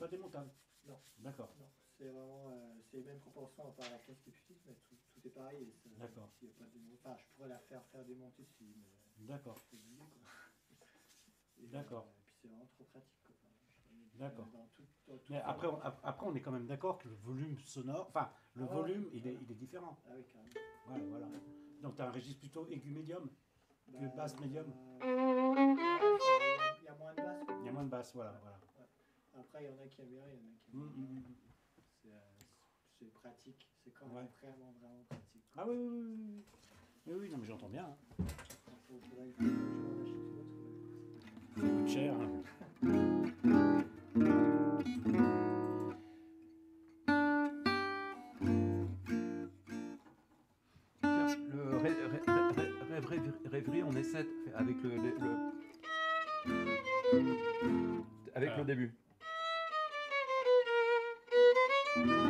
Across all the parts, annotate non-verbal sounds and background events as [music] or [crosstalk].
pas démontable Non. D'accord. C'est vraiment euh, c'est les mêmes proportions à part la caisse qui est petite, mais tout, tout est pareil. D'accord. s'il y a pas de démon- Enfin, je pourrais la faire faire démonter si. mais D'accord. [laughs] D'accord. euh, Et puis c'est vraiment trop pratique. quoi. D'accord. Mais après on, ap- après, on est quand même d'accord que le volume sonore, enfin, le Ah ouais. volume, il est, il est différent. Ah oui, carrément. Ouais, voilà. Donc, tu as un registre plutôt aigu-médium. Que basse, médium euh, ouais, Il y a moins de basse. Il y a moins de basse, voilà. voilà. Après, il y en a qui aiment bien, il y en a qui aiment bien. hum, hum. C'est, euh, c'est pratique. C'est quand même Ouais. vraiment, vraiment pratique. Ah oui, oui, oui, oui. Oui, oui, non, mais j'entends bien. hein. Ça coûte cher. hein. Le ré- ré- ré- rêverie, on essaie de- avec le, le- le- avec Ah. le début. Ouais,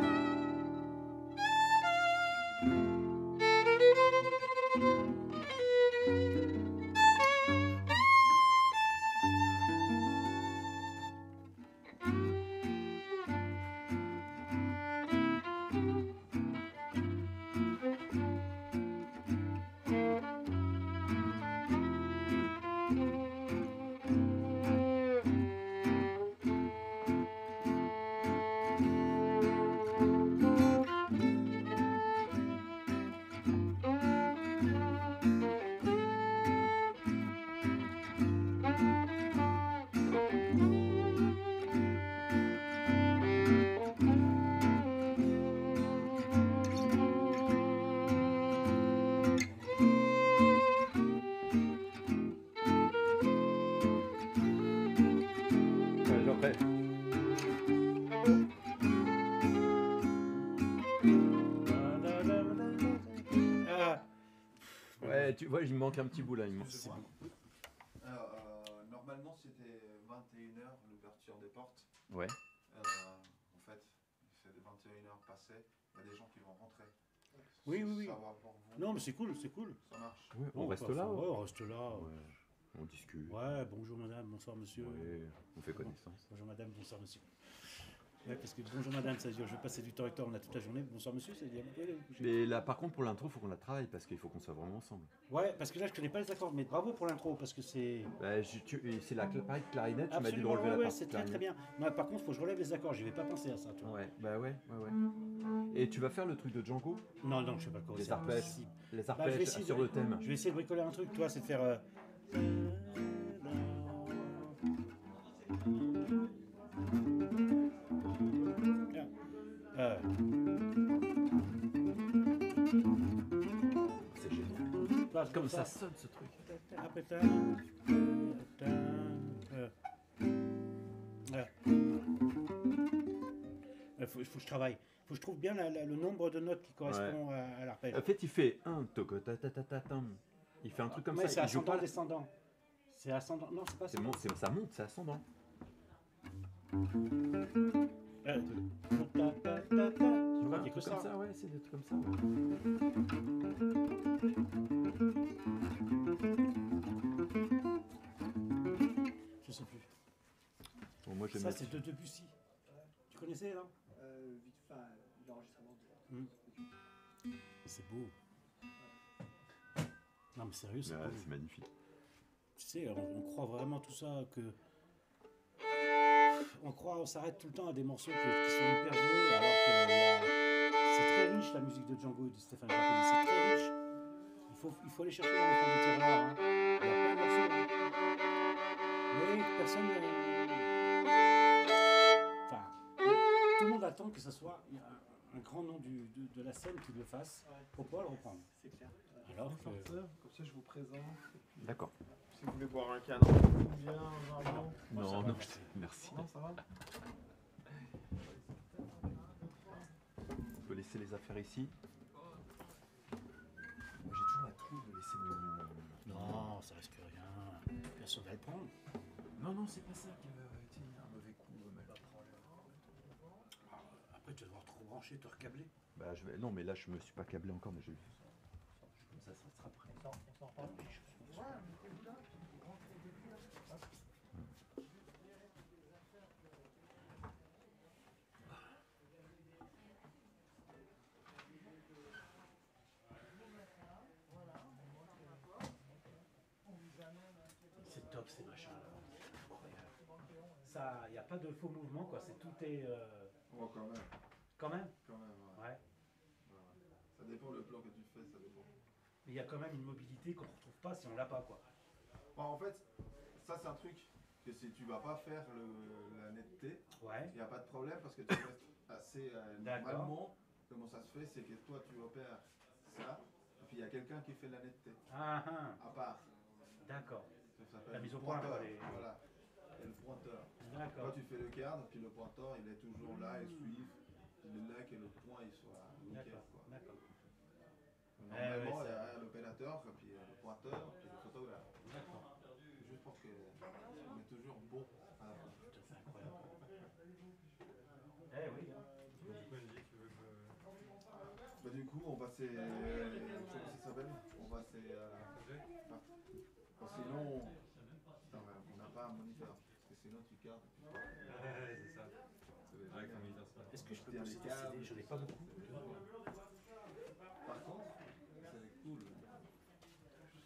manque un petit bout là. Il me manque. Alors, euh, normalement, c'était 21h l'ouverture des portes. Ouais. Euh, en fait, c'est 21h passées. Il y a des gens qui vont rentrer. Oui, oui, oui. Ça va pour vous Non, mais c'est cool, c'est cool. Ça marche. Ouais, on Bon, reste là. Ouais, on reste là. On discute. Ouais, bonjour madame, bonsoir monsieur. Ouais, on fait connaissance. Bonjour madame, bonsoir monsieur. Ouais, parce que bonjour madame, ça veut dire je vais passer du temps avec toi, on a toute la journée. Bonsoir monsieur, ça coucher. Mais là, par contre, pour l'intro, il faut qu'on la travaille parce qu'il faut qu'on soit vraiment ensemble. Ouais, parce que là je connais pas les accords, mais bravo pour l'intro, parce que c'est. Bah, je- tu- et c'est la cl- pareil clarinette, tu m'as dit de Absolument, relever ouais, la ouais, partie c'est très très clarinette. bien. Moi, par contre, faut que je relève les accords, j'y vais pas penser à ça, toi. Ouais, bah ouais, ouais, ouais. Et tu vas faire le truc de Django? Non, non, je sais pas comment Les arpèges. Les Bah, arpèges sur le thème. Je vais essayer de bricoler un truc, toi, c'est de faire. euh, C'est génial. Comme ça sonne ce truc. Ouais. Il faut, faut que je travaille. faut que je trouve bien la- la- le nombre de notes qui correspond à, à l'arpège. En fait, il fait un toco ta ta ta ta tam. Il fait un truc comme Ouais, ça. c'est Il ascendant, pas. descendant. C'est ascendant. Non, c'est pas C'est mon- ça monte, c'est ascendant. Ta- ta- ta- ta. Tu vois, vois, il y a que comme ça. ça, ouais, c'est des trucs comme ça. ouais. Je sais plus. Bon, moi, Ça, mettre- c'est de Debussy. Tu connaissais, là Euh, vite, enfin, l'enregistrement. de- C'est beau. Non, mais sérieux, c'est Ouais, beau. c'est magnifique. Tu sais, on, on croit vraiment tout ça que. On croit, on s'arrête tout le temps à des morceaux qui, qui sont hyper joués, alors que a- c'est très riche la musique de Django et de Stéphane Grappelli, c'est très riche. Il faut, il faut aller chercher dans les fonds des tiroirs. hein. Il y a plein de morceaux. hein. Mais personne. euh, Enfin, tout le monde attend que ce soit un, un grand nom du- de, de la scène qui le fasse pour pouvoir le reprendre. C'est clair. Alors que. Comme ça, je vous présente. D'accord. Si vous voulez boire un canon, bien, un jambon. Non, non, merci. Non, ça va On peut laisser les affaires ici. Moi, j'ai toujours la trouille de laisser mon. Non, ça risque rien. Personne va le prendre. Non, non, c'est pas ça qui va été un mauvais coup. euh, mal. Après, tu vas devoir te rebrancher, te recabler. Bah, je vais... Non, mais là, je me suis pas câblé encore, mais je Comme ça, ça sera prêt. On s'en- on s'en reparle. ça, il n'y a pas de faux mouvement, quoi. C'est tout est euh, Oh, quand même. quand même? Quand même, ouais. Ouais. Ouais, ouais. Ça dépend le plan que tu fais, ça dépend. Mais il y a quand même une mobilité qu'on ne retrouve pas si on l'a pas, quoi. Bon, en fait, ça c'est un truc que si tu vas pas faire le, la netteté, Ouais. il n'y a pas de problème parce que tu restes assez euh, normalement. Comment ça se fait C'est que toi tu opères ça, et puis il y a quelqu'un qui fait la netteté, Ah, ah. à part. D'accord. La mise au point, Voilà. Et le pointeur. D'accord. tu fais le cadre, puis le pointeur il est toujours là, il suit. Il est là que le point il soit nickel. D'accord. Quoi. D'accord. Normalement, il y a l'opérateur, puis euh, le pointeur, puis le photographe. D'accord. Juste pour que on est toujours. Putain, c'est incroyable. Eh oui. hein. Bah, du coup, on va se. Comment ça s'appelle? On va euh, que sinon, on Putain, ouais, on n'a pas un moniteur. Parce Ouais, c'est ça. C'est ça. Est-ce que je peux posséder câbles. CD J'en ai pas beaucoup. Par contre, c'est cool.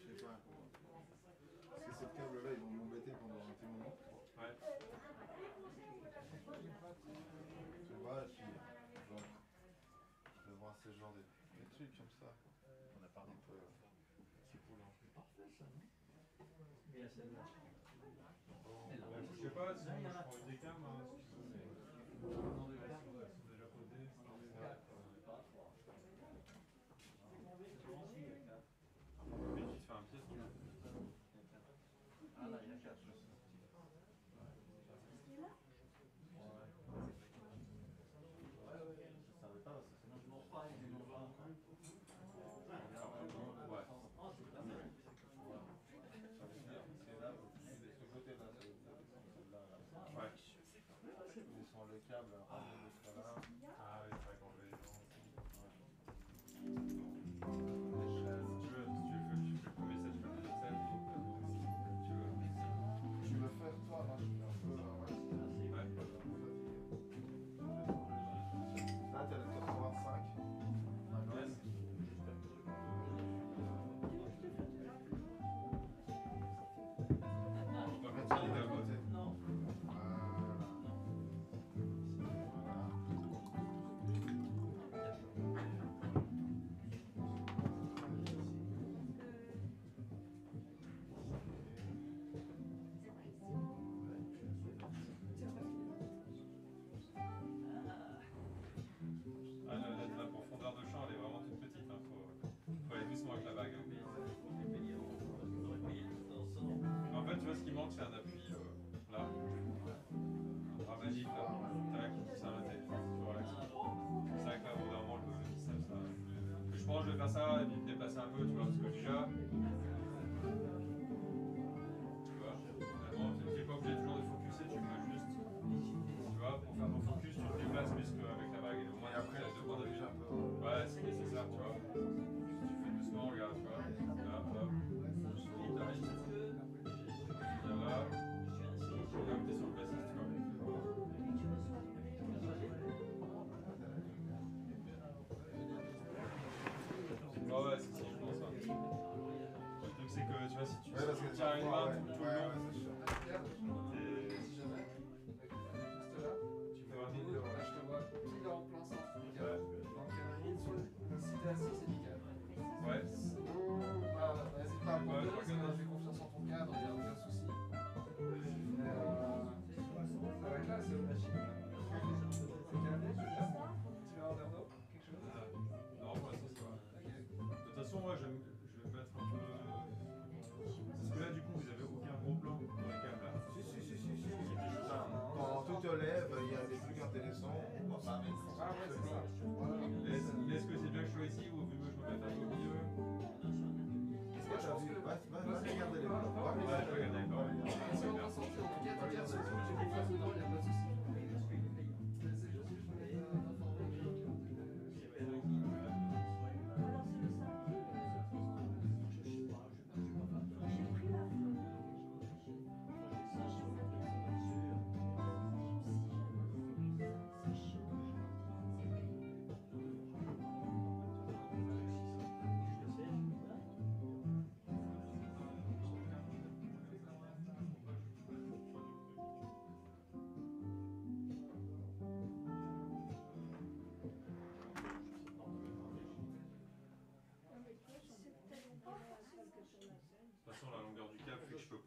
Je sais pas. Parce que ce câble-là, ils vont m'embêter pendant un petit moment. Ouais. Tu vois, et puis. Genre, je vais voir ce genre de, de trucs comme ça. On a parlé un peu. Qui roule un peu. Mais celle-là.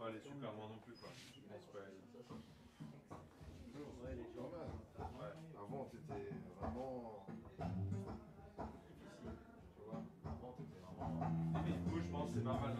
Pas aller super loin non plus quoi. Je pense pas aller- Ouais, Avant, t'étais vraiment. Tu vois, avant, t'étais vraiment. Mais du coup, je pense que c'est pas mal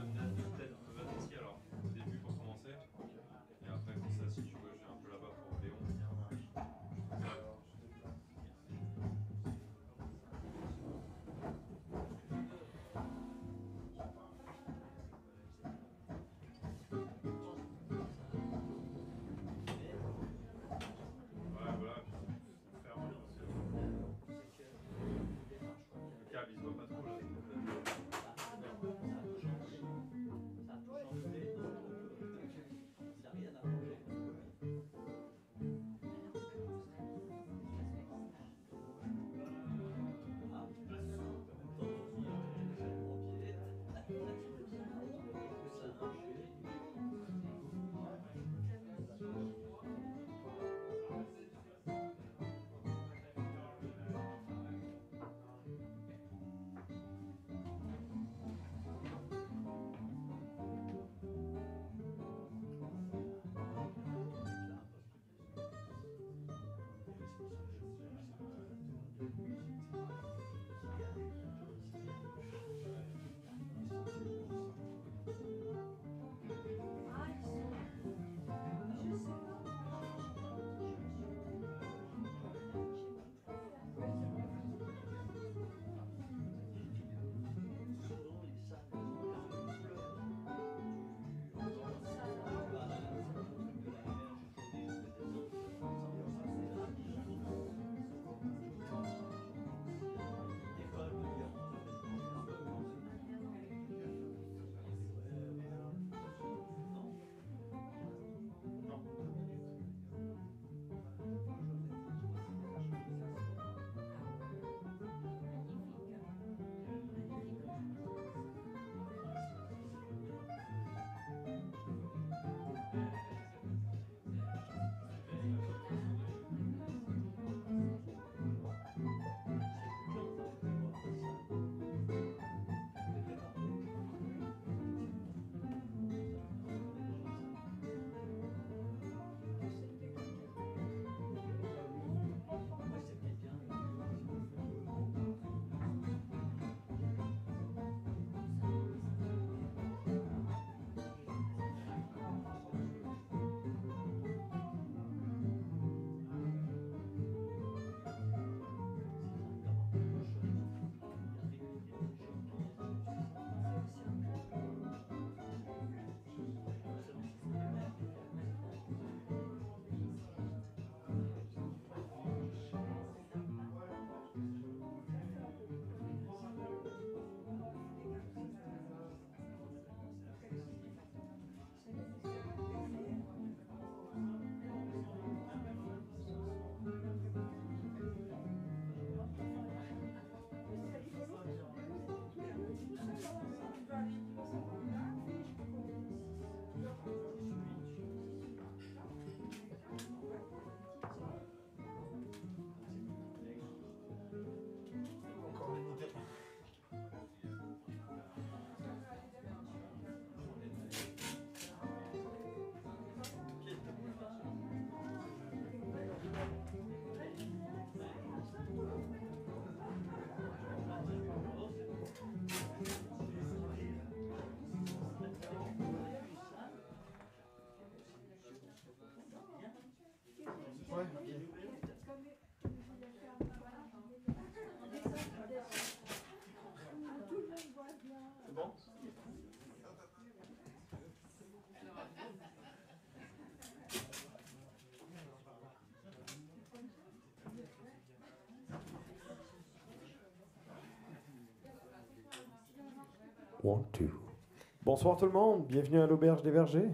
Bonsoir tout le monde, bienvenue à l'Auberge des Vergers.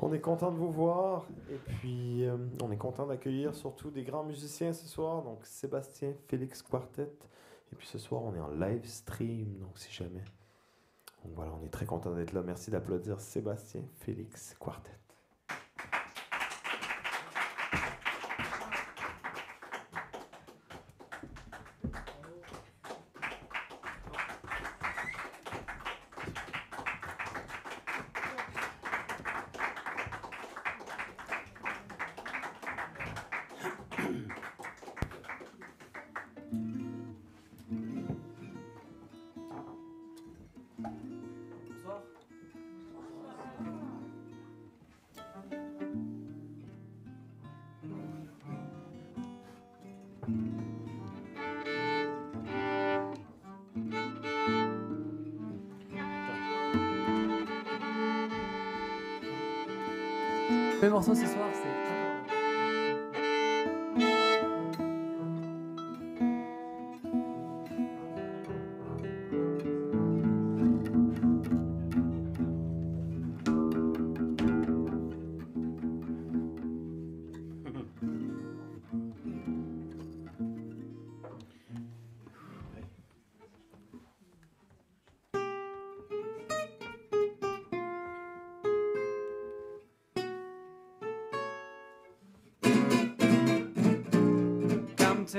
On est content de vous voir et puis euh, on est content d'accueillir surtout des grands musiciens ce soir, donc Sébastien Félix Quartet. Et puis ce soir on est en live stream, donc si jamais. Donc voilà, on est très content d'être là. Merci d'applaudir Sébastien Félix Quartet.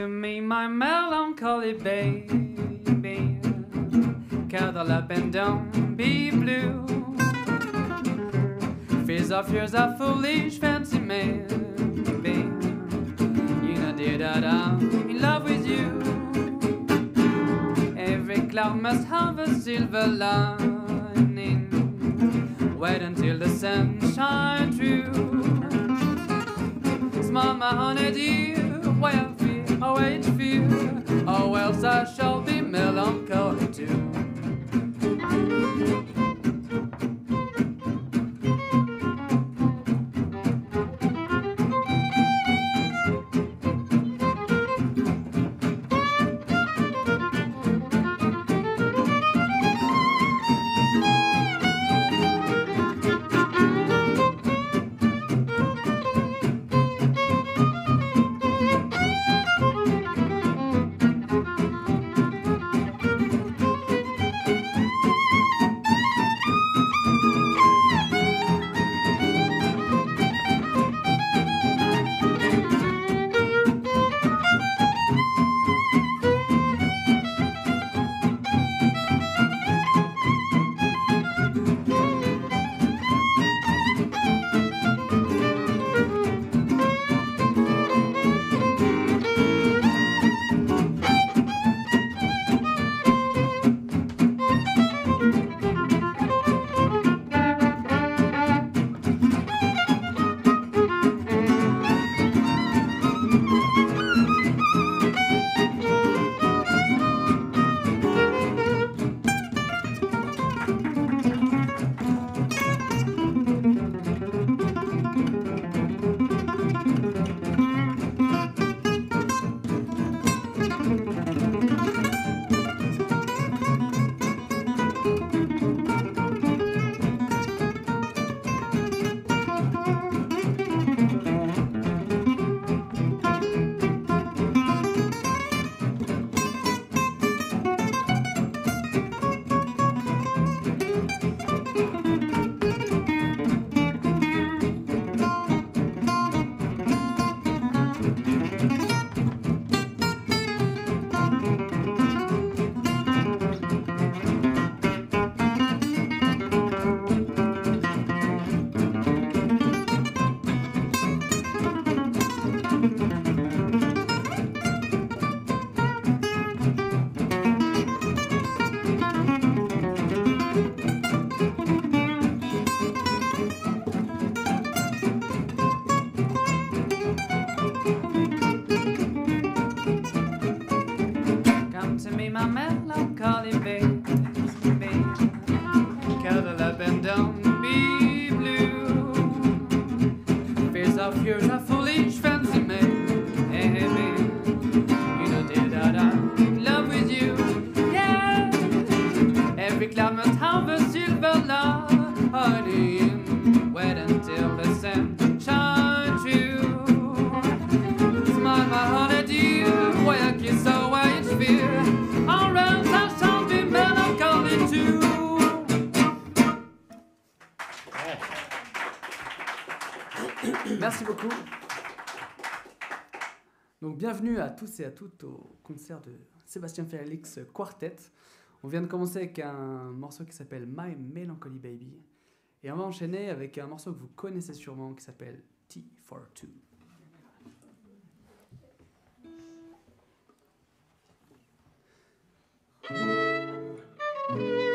To me, my melancholy baby. Cuddle up and don't be blue. Fears of yours are foolish, fancy man. You know, dear, that I'm in love with you. Every cloud must have a silver lining. Wait until the sun shines through. Smile, my honey dear, Oh, fear, or else I tous et à toutes au concert de Sébastien Félix Quartet. On vient de commencer avec un morceau qui s'appelle My Melancholy Baby. Et on va enchaîner avec un morceau que vous connaissez sûrement qui s'appelle T for Two. you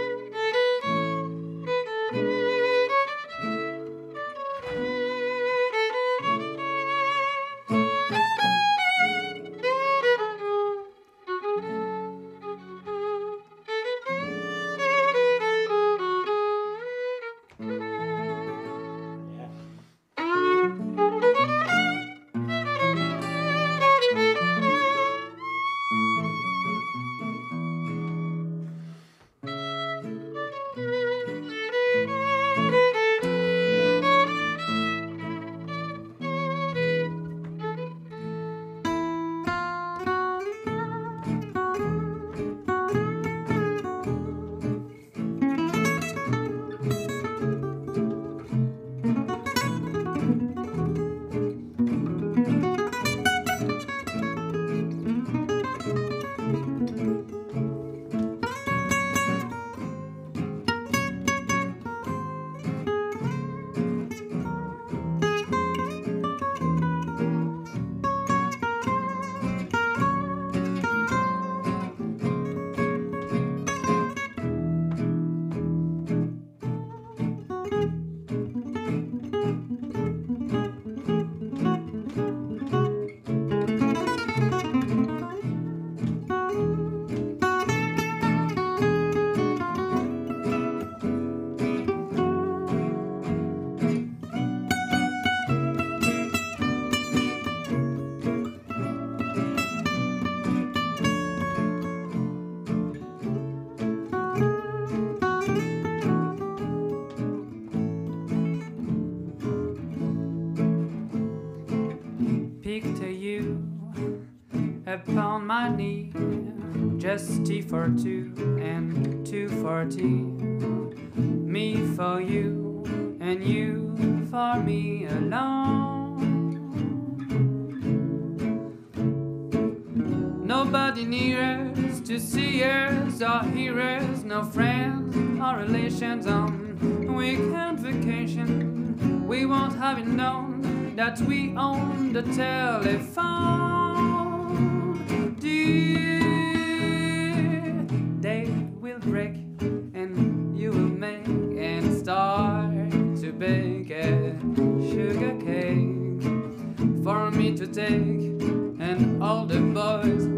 upon my knee. Just tea for two and two for tea. Me for you and you for me alone. Nobody near us to see us or hear us, no friends or relations on weekend vacation. We won't have it known that we own the telephone. Dear, day will break and you will make and start to bake a sugar cake for me to take and all the boys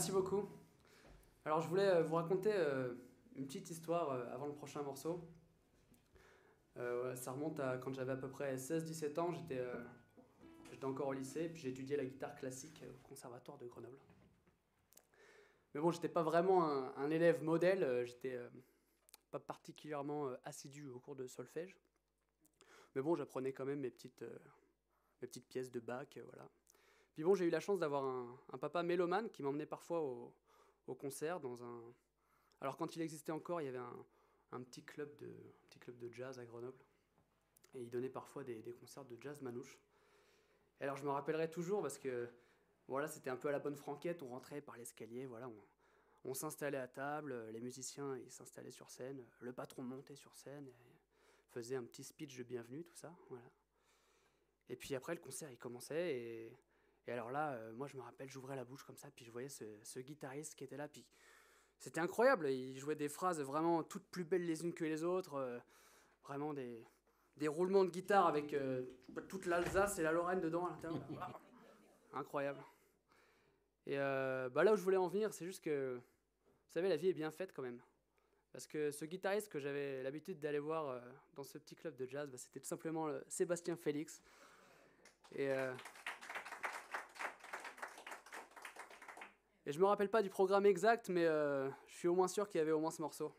Merci beaucoup. Alors je voulais euh, vous raconter euh, une petite histoire euh, avant le prochain morceau. Ça remonte à quand j'avais à peu près 16-17 ans, j'étais encore au lycée, puis étudié la guitare classique au conservatoire de Grenoble. Mais bon, j'étais pas vraiment un, élève modèle, j'étais pas particulièrement assidu au cours de solfège. Mais bon, j'apprenais quand même mes petites, mes petites pièces de bac, voilà. Bon, j'ai eu la chance d'avoir un, papa mélomane qui m'emmenait parfois au, concert dans un. Alors quand il existait encore, il y avait un, petit club de, petit club de jazz à Grenoble. Et il donnait parfois des, concerts de jazz manouche. Alors je me rappellerai toujours parce que voilà, c'était un peu à la bonne franquette. On rentrait par l'escalier, voilà, on, s'installait à table, les musiciens s'installaient sur scène, le patron montait sur scène, et faisait un petit speech de bienvenue, tout ça. Et puis après le concert il commençait et alors là, euh, moi je me rappelle, j'ouvrais la bouche comme ça, puis je voyais ce, ce guitariste qui était là, puis c'était incroyable. Il jouait des phrases vraiment toutes plus belles les unes que les autres, euh, vraiment des, des roulements de guitare avec euh, toute l'Alsace et la Lorraine dedans à l'intérieur. [laughs] Voilà. Incroyable. Et bah là où je voulais en venir, c'est juste que, vous savez, la vie est bien faite quand même. Parce que ce guitariste que j'avais l'habitude d'aller voir dans ce petit club de jazz, bah, c'était tout simplement Sébastien Félix. Et, et je me rappelle pas du programme exact, mais euh, je suis au moins sûr qu'il y avait au moins ce morceau.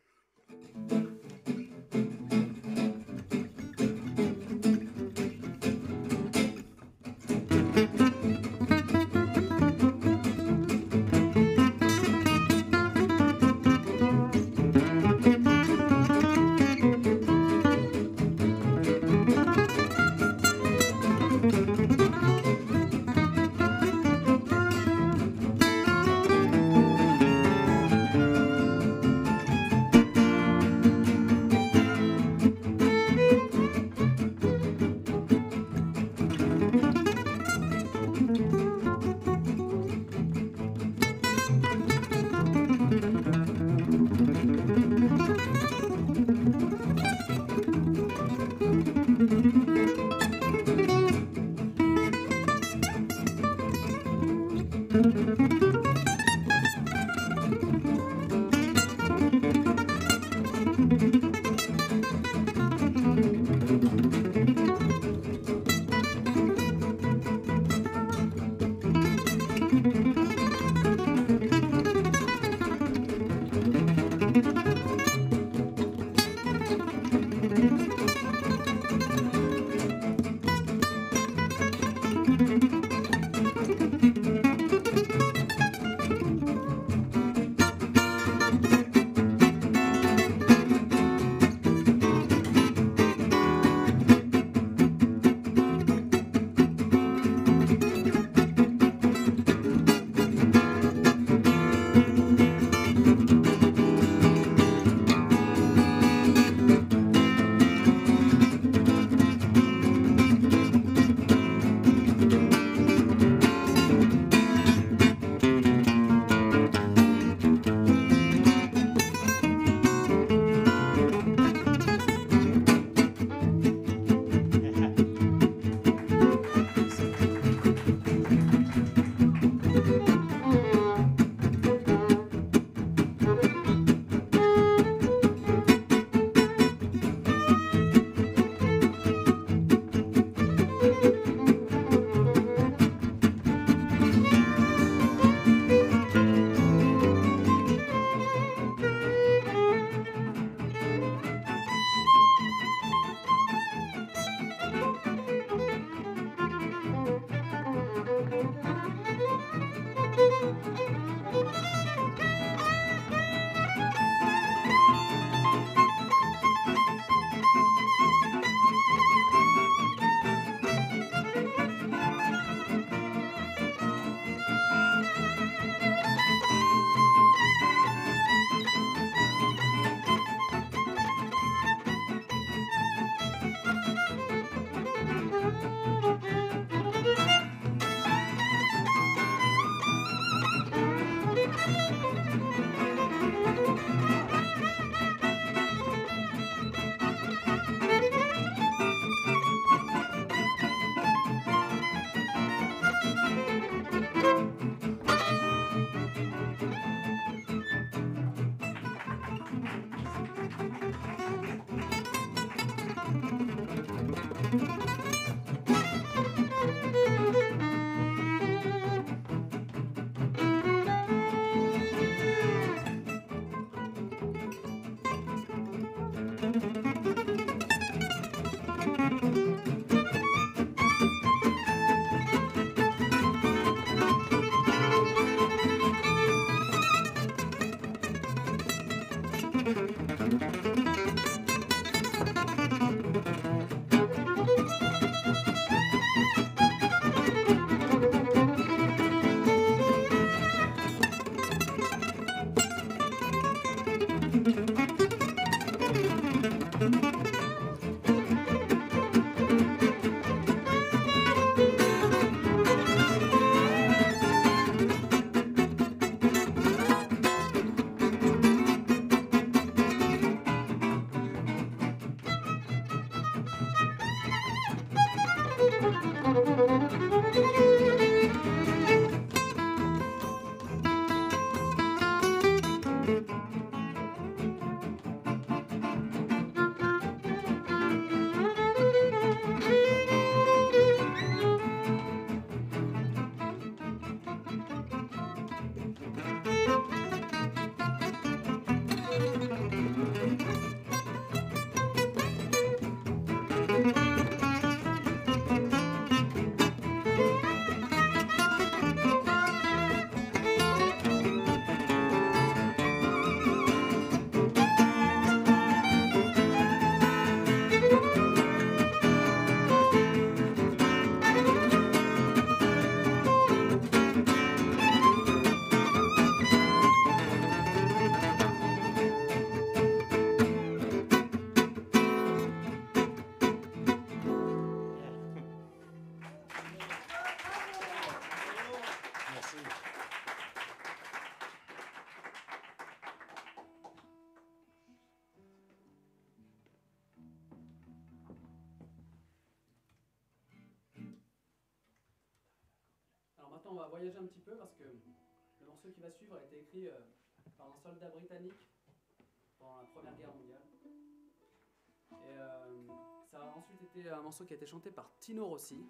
Un morceau qui a été chanté par Tino Rossi,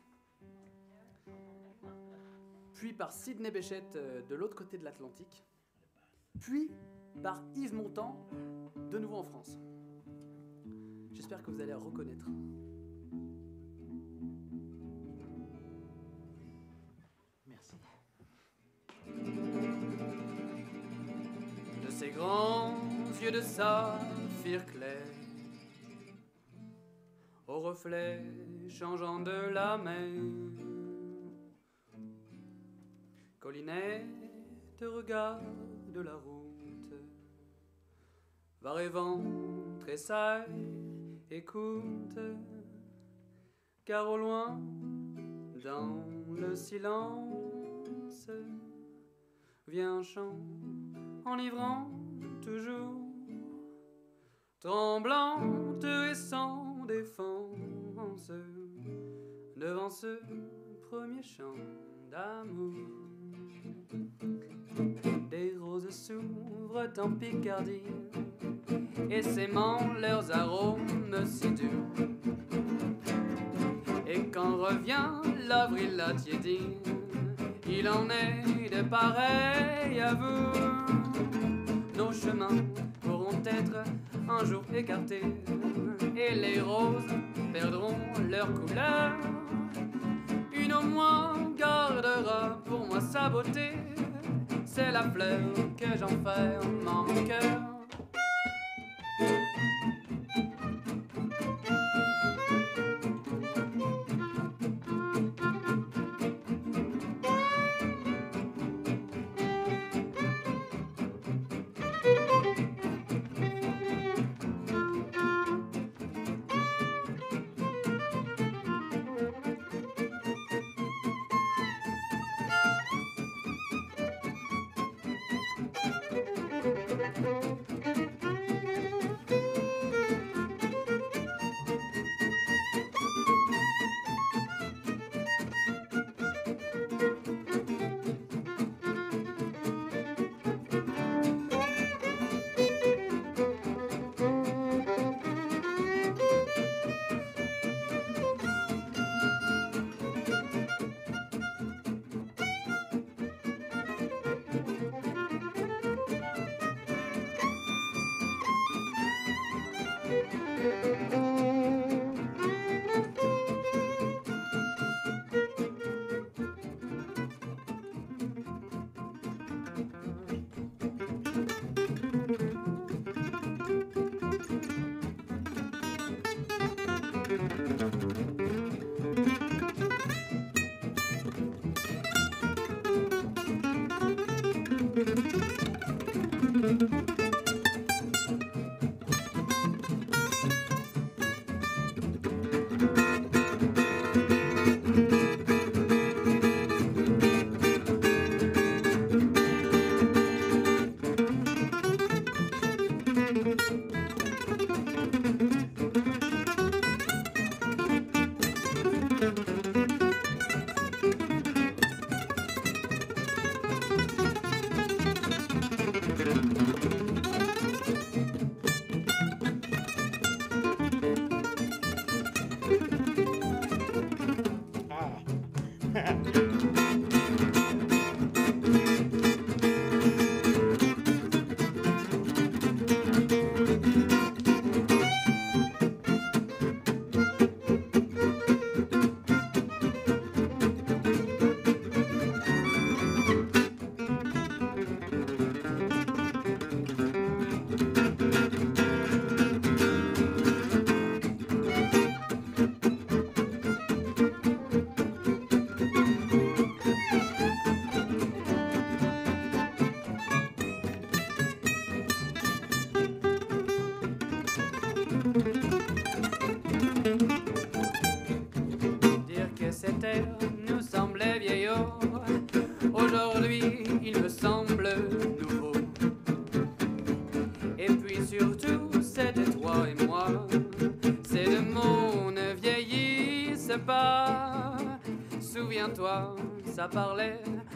puis par Sidney Bechet euh, de l'autre côté de l'Atlantique, puis par Yves Montand, de nouveau en France. J'espère que vous allez reconnaître. Merci. De ses grands yeux de saphir clair, au reflet changeant de la mer, Collinette regarde la route, va rêvant, tressaille, écoute, car au loin, dans le silence, vient un chant enivrant toujours, tremblante et sans devant ce premier chant d'amour. Des roses s'ouvrent en Picardie et s'aimant leurs arômes si doux. Et quand revient l'avril la tiédie, il en est de pareil à vous. Nos chemins être un jour écartés et les roses perdront leur couleur. Une au moins gardera pour moi sa beauté, c'est la fleur que j'enferme en cœur.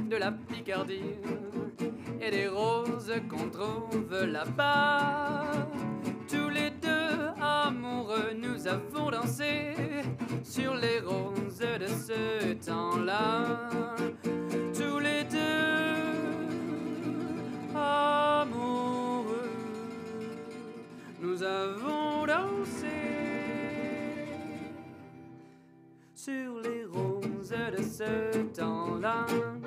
de la Picardie et des roses qu'on trouve là-bas. long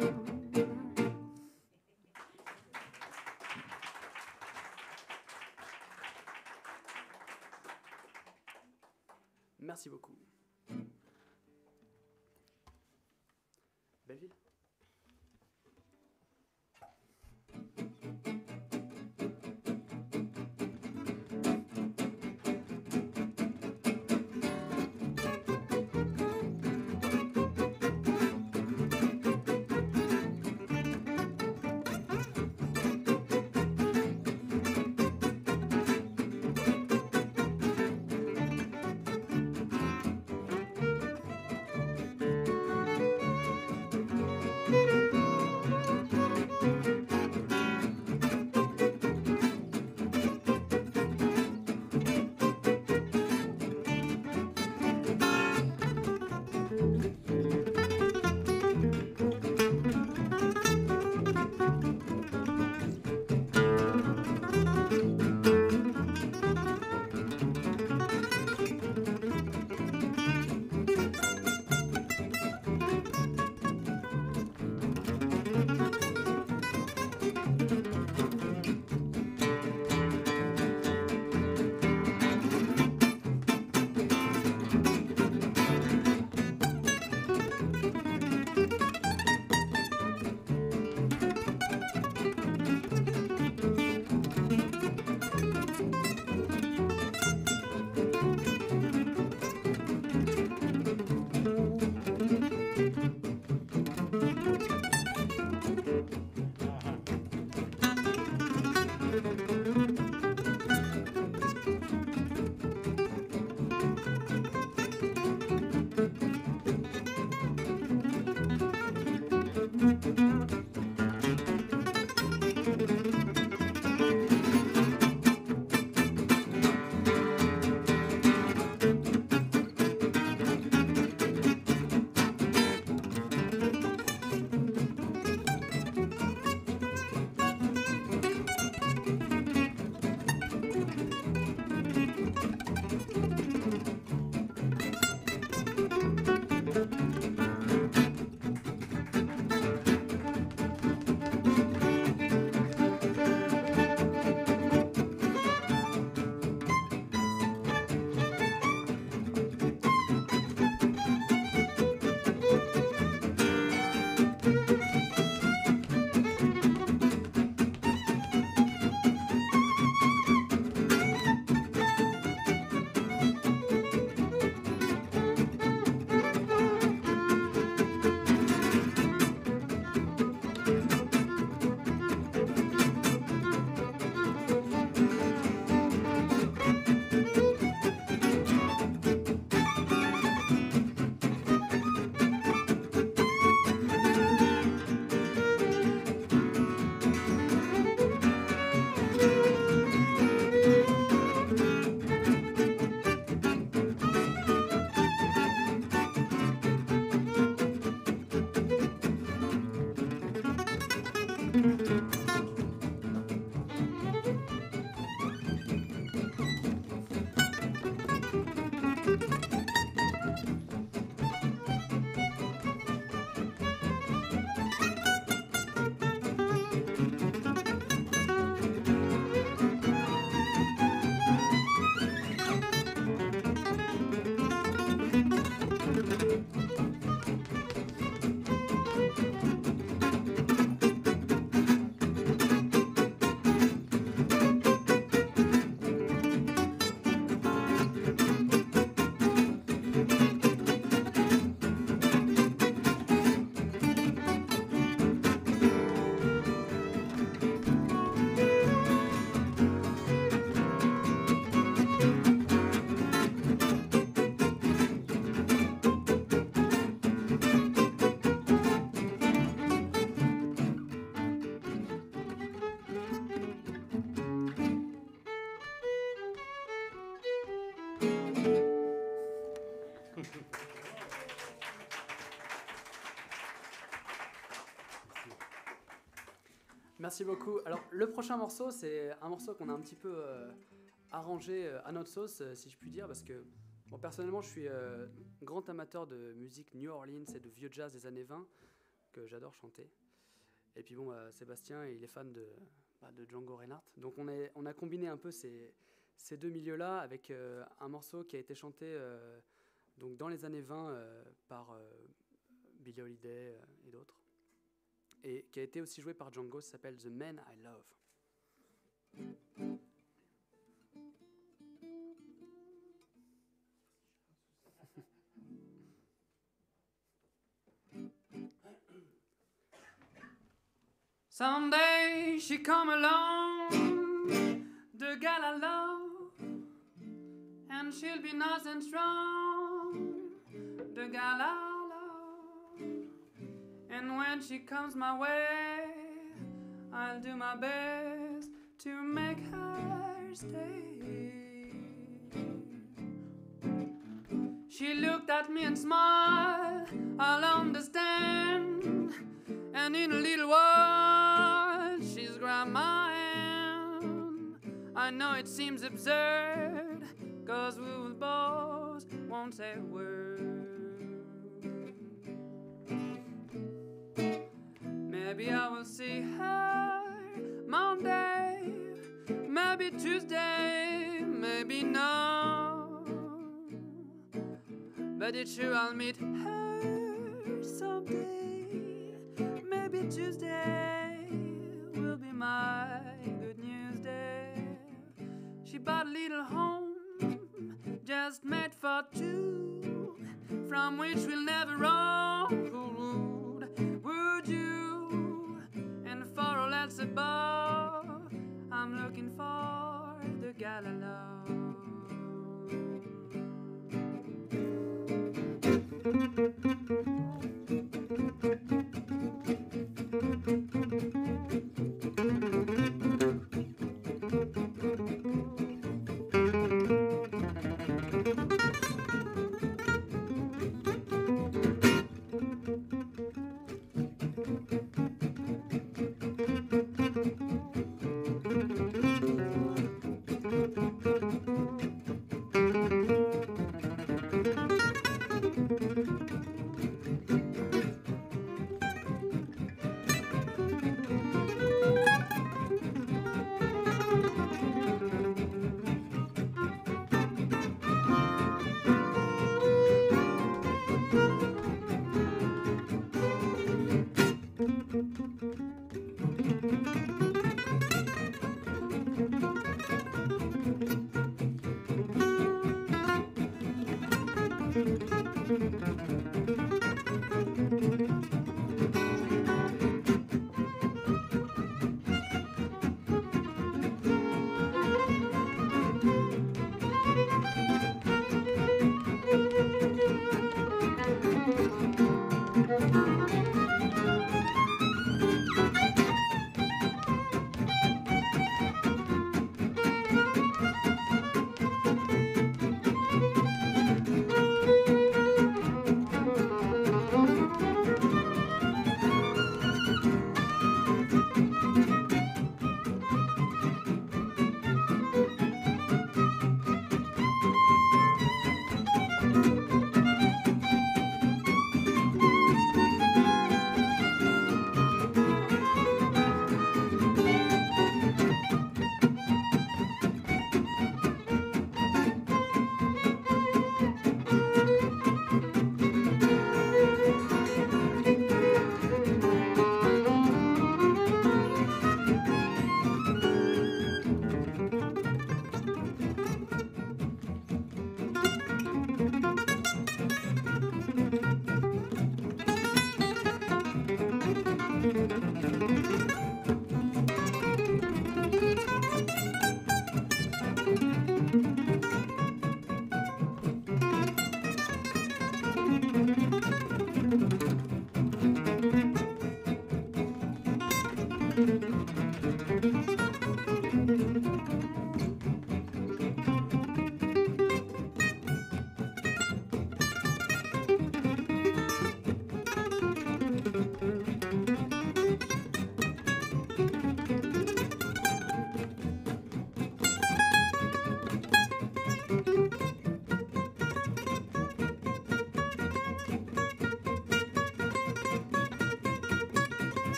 Merci beaucoup. Alors, le prochain morceau, c'est un morceau qu'on a un petit peu euh, arrangé euh, à notre sauce, euh, si je puis dire, parce que, bon, personnellement, je suis grand amateur de musique New Orleans et de vieux jazz des années 20, que j'adore chanter. Et puis, bon, Sébastien, il est fan de, bah, Django Reinhardt. Donc, on, a combiné un peu ces, deux milieux-là avec un morceau qui a été chanté donc, dans les années 20 euh, par Billie Holiday et d'autres et qui a été aussi joué par Django, s'appelle The Man I Love. Someday she come along, the gal I love, and she'll be nice and strong, the gal I. And when she comes my way, I'll do my best to make her stay. She looked at me and smiled, I'll understand. And in a little while, she's grabbed my. I know it seems absurd, cause we both won't say a word. Maybe I will see her Monday, maybe Tuesday, maybe no. But it's sure I'll meet her someday. Maybe Tuesday will be my good news day. She bought a little home just made for two, from which we'll never roam. Would you? girl at the bar. I'm looking for the gal I love.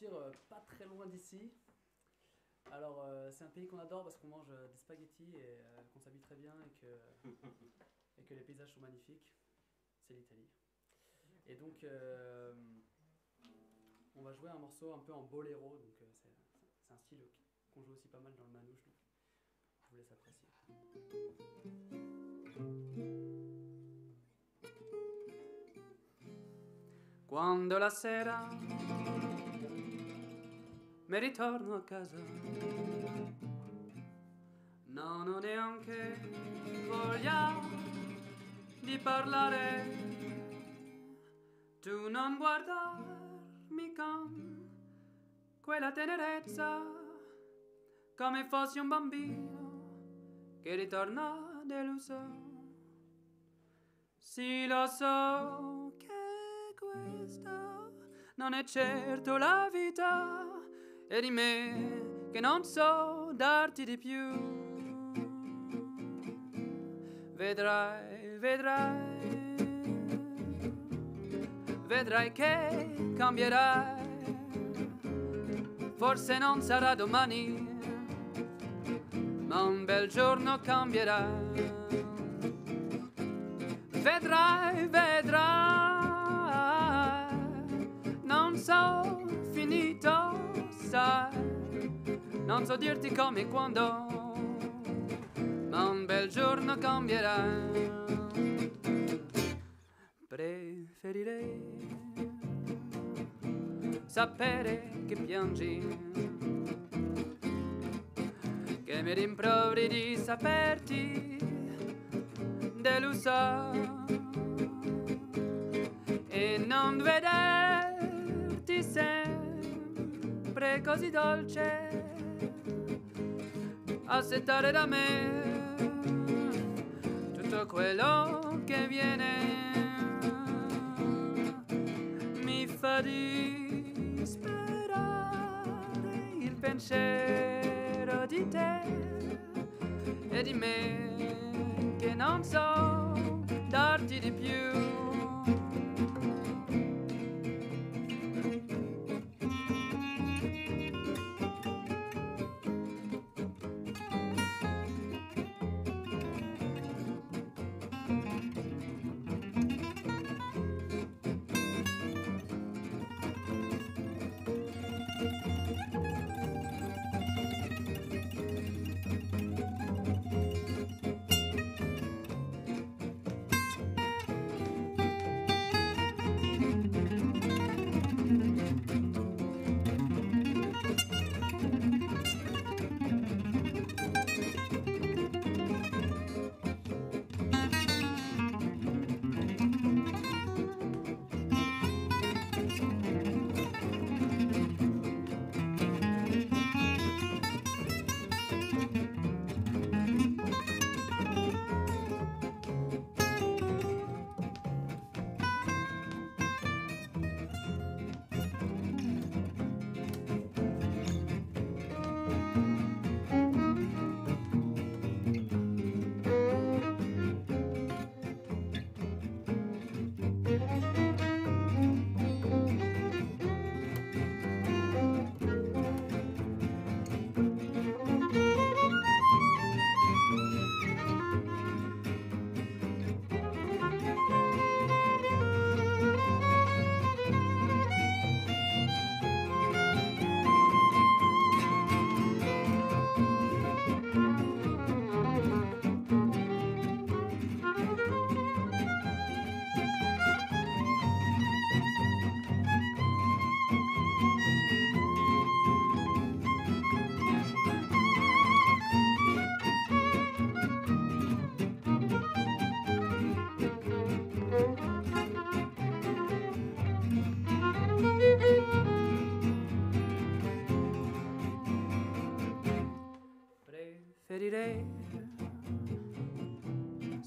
partir euh, pas très loin d'ici. Alors, euh, c'est un pays qu'on adore parce qu'on mange euh, des spaghettis et qu'on s'habille très bien et que, [laughs] et que les paysages sont magnifiques. C'est l'Italie. Et donc, on va jouer un morceau un peu en boléro. Donc, c'est c'est un style qu'on joue aussi pas mal dans le manouche. Donc, je vous laisse apprécier. Quando la sera mi ritorno a casa, non ho neanche voglia di parlare. Tu non guardarmi con quella tenerezza, come fossi un bambino che ritorna deluso. Sì, lo so che questa non è certo la vita e di me che non so darti di più. Vedrai, vedrai, vedrai che cambierai. Forse non sarà domani, ma un bel giorno cambierà. Vedrai, vedrai, non so sai, non so dirti come e quando, ma un bel giorno cambierà. Preferirei sapere che piangi, che mi rimprovri di saperti delusa e non vederti sempre così dolce aspettare da me tutto quello che viene mi fa disperare il pensiero di te e di me che non so darti di più.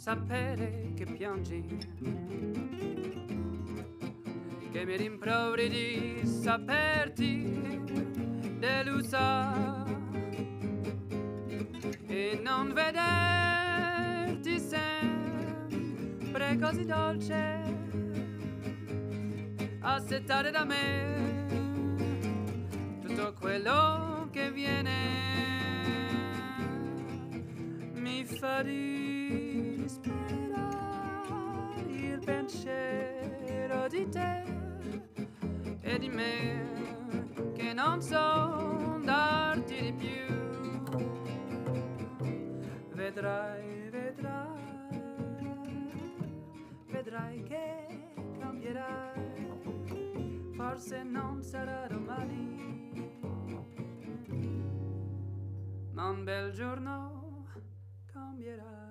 Sapere che piangi, che mi rimproveri di saperti delusa. E non vederti sempre così dolce, aspettare da me tutto quello che viene. Mi fa disperare il pensiero di te e di me che non so darti di più. Vedrai vedrai vedrai che cambierai. Forse non sarà domani ma un bel giorno cambierai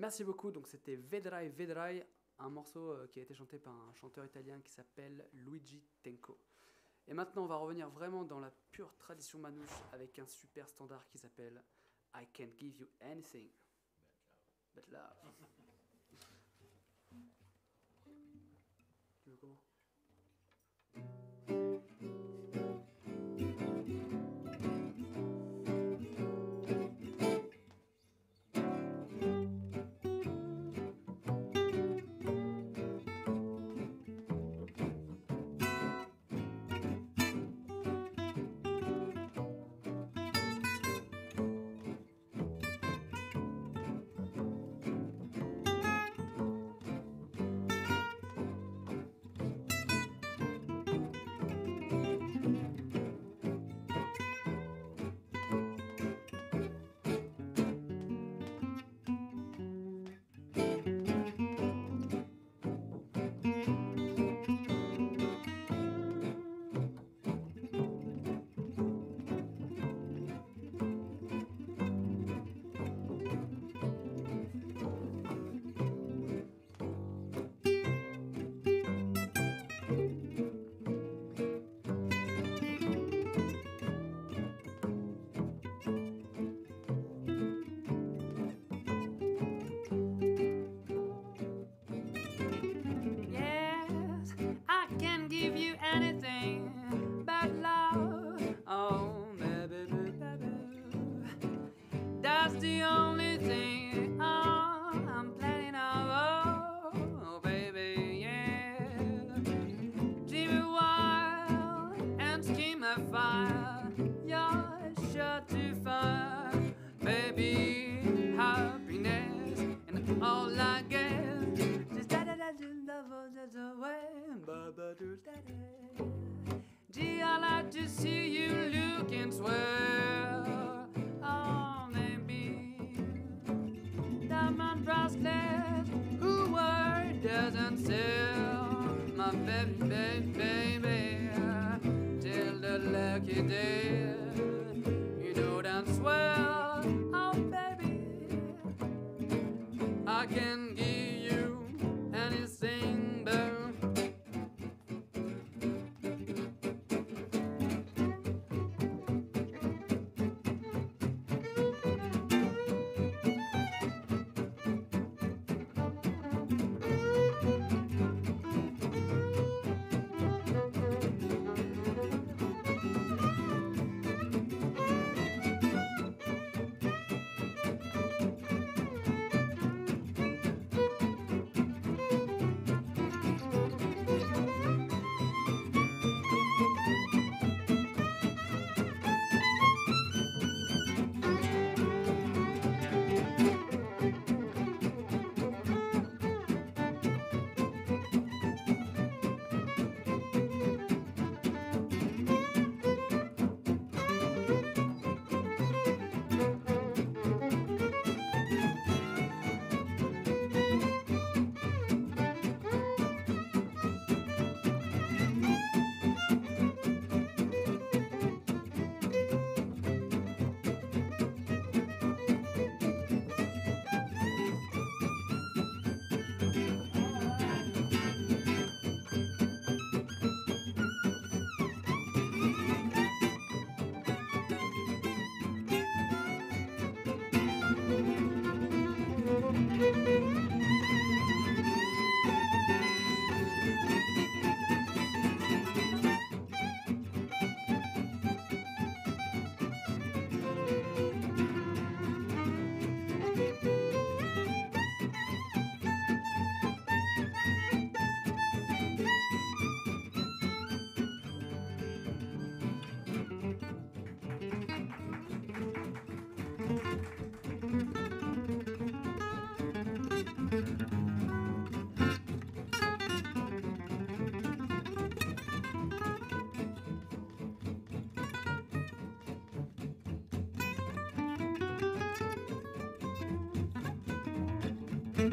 Merci beaucoup. Donc c'était Vedrai Vedrai, un morceau euh, qui a été chanté par un chanteur italien qui s'appelle Luigi Tenco. Et maintenant, on va revenir vraiment dans la pure tradition manouche avec un super standard qui s'appelle I Can't Give You Anything. But love. That Tada.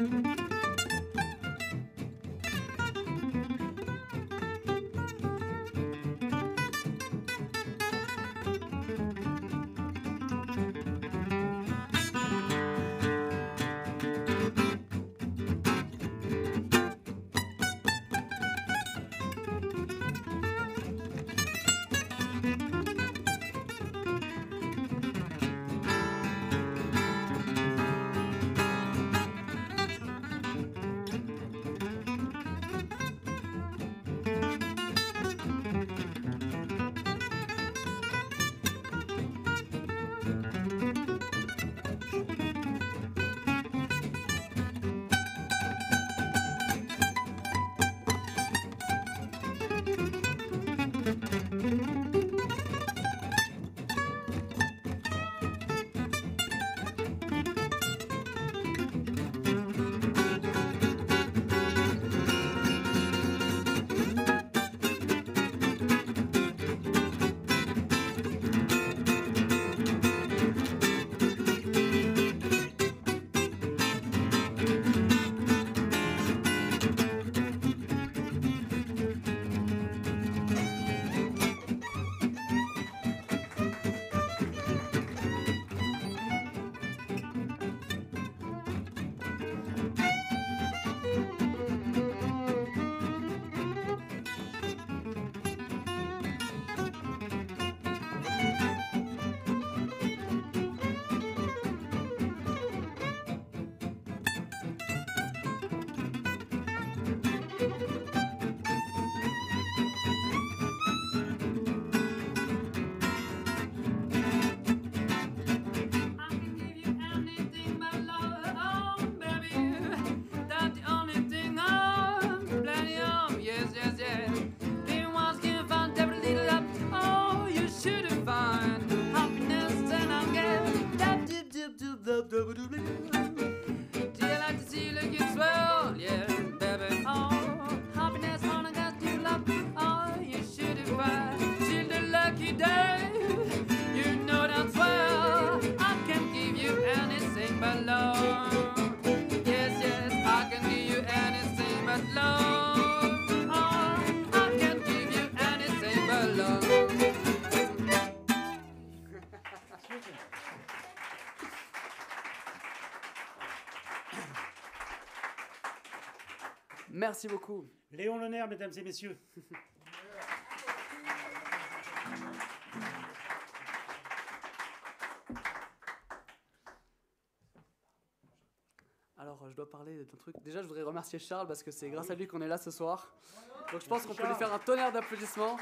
I Mm-hmm. Merci beaucoup. Léon Lenaire, mesdames et messieurs. Alors, je dois parler d'un truc. Déjà, je voudrais remercier Charles parce que c'est grâce à lui qu'on est là ce soir. Donc, je pense qu'on peut lui faire un tonnerre d'applaudissements.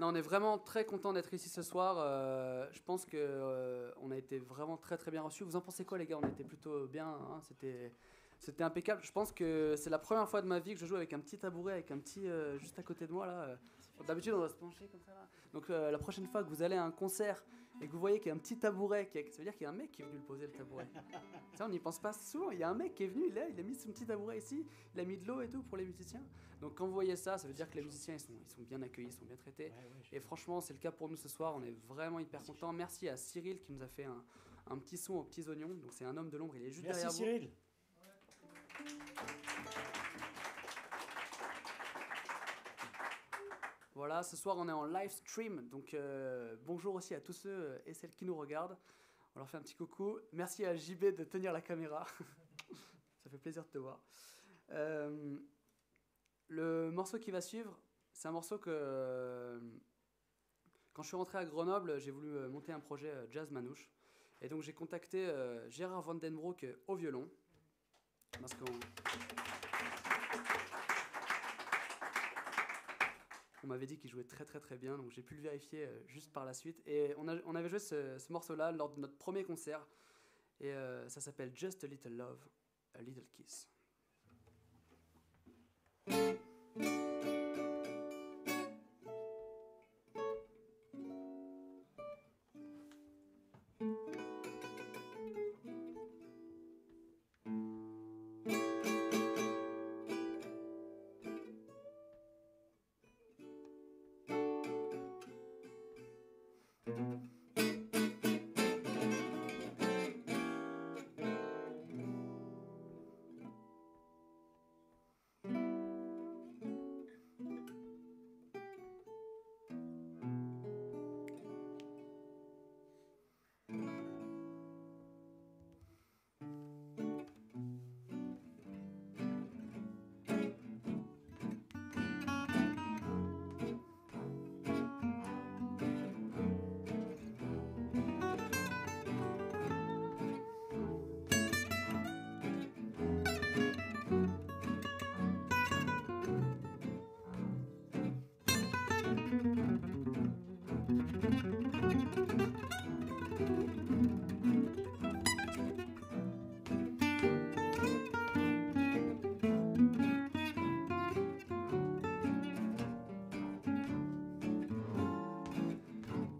Non, on est vraiment très content d'être ici ce soir. Euh, je pense que euh, on a été vraiment très très bien reçus. Vous en pensez quoi, les gars? On était plutôt bien. hein, C'était impeccable. Je pense que c'est la première fois de ma vie que je joue avec un petit tabouret, avec un petit euh, juste à côté de moi là. D'habitude, on doit se pencher comme ça. Donc la prochaine fois que vous allez à un concert et que vous voyez qu'il y a un petit tabouret, qui ça veut dire qu'il y a un mec qui est venu le poser le tabouret. [laughs] ça, on n'y pense pas souvent. Il y a un mec qui est venu, il a mis son petit tabouret ici, il a mis de l'eau et tout pour les musiciens. Donc quand vous voyez ça, ça veut dire que les musiciens ils sont, ils sont bien accueillis, ils sont bien traités. Et franchement, c'est le cas pour nous ce soir. On est vraiment hyper contents. Merci à Cyril qui nous a fait un, un petit son aux petits oignons. Donc c'est un homme de l'ombre, il est juste Merci derrière vous. Cyril. Voilà, ce soir on est en live stream, donc euh, bonjour aussi à tous ceux et celles qui nous regardent. On leur fait un petit coucou. Merci à JB de tenir la caméra. [laughs] Ça fait plaisir de te voir. Euh, le morceau qui va suivre, c'est un morceau que quand je suis rentré à Grenoble, j'ai voulu euh, monter un projet jazz manouche. Et donc j'ai contacté euh, Gérard Van Den Broek euh, au violon. On m'avait dit qu'il jouait très très très bien, donc j'ai pu le vérifier euh, juste par la suite. Et on, avait joué ce, ce morceau-là lors de notre premier concert. Et euh, ça s'appelle Just a Little Love, a Little Kiss.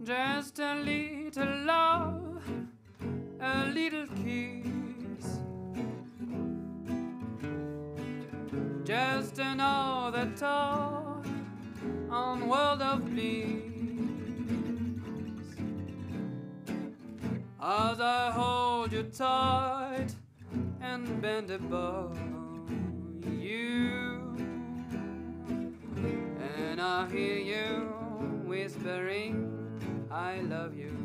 Just a little love, a little kiss. Just another talk on world of bliss. As I hold you tight and bend above you, and I hear you whispering, I love you.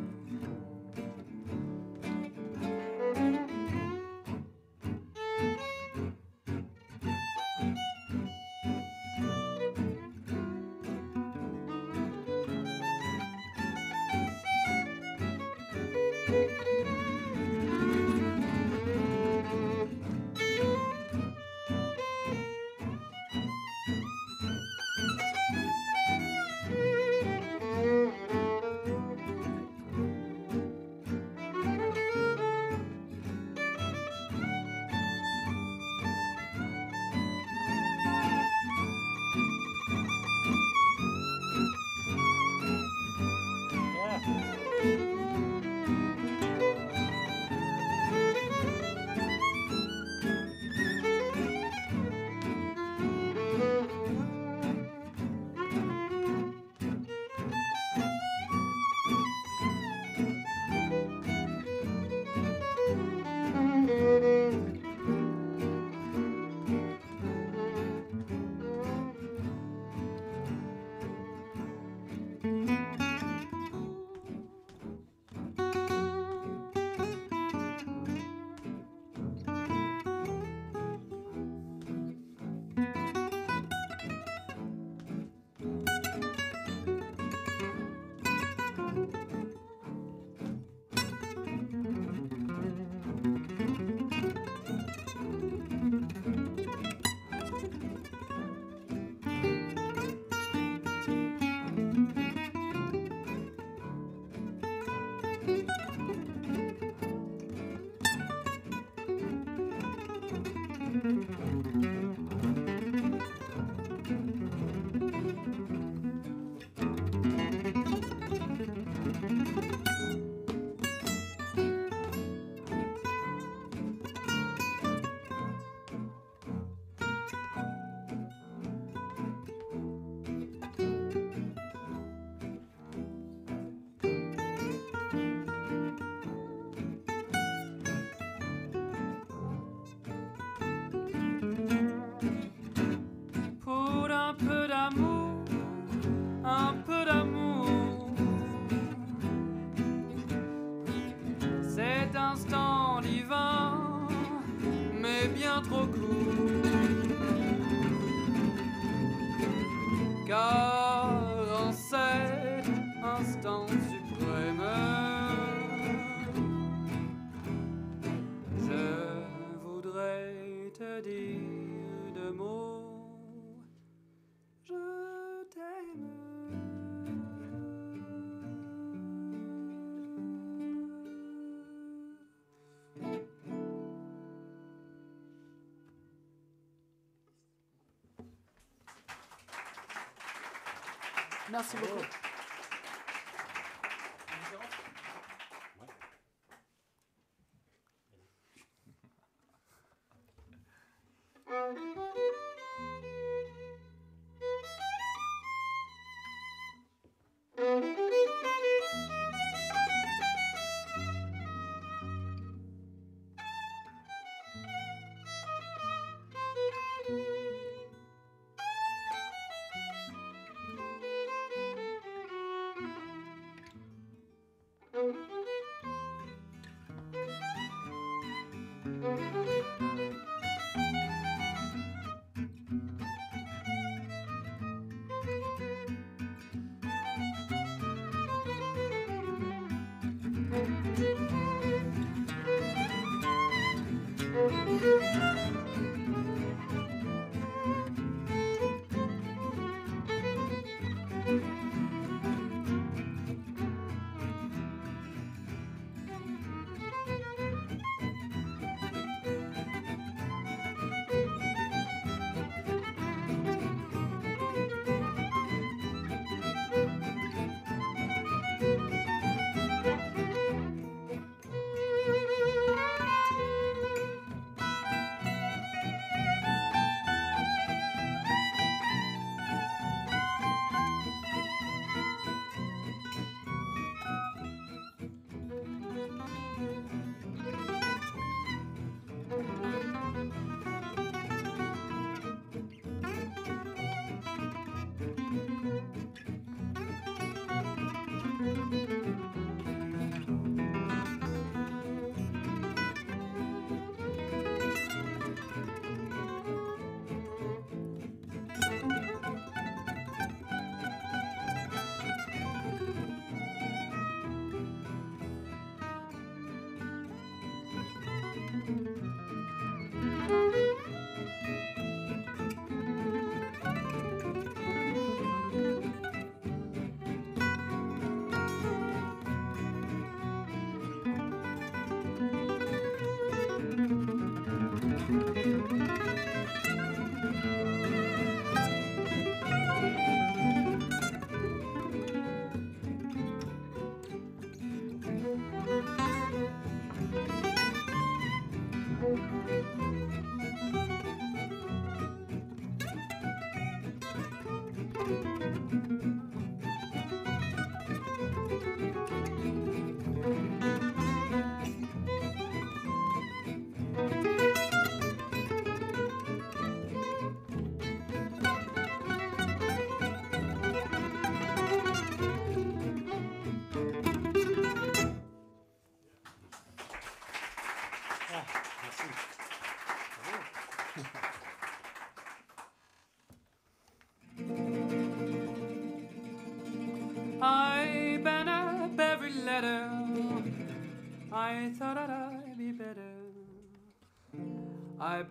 Merci beaucoup.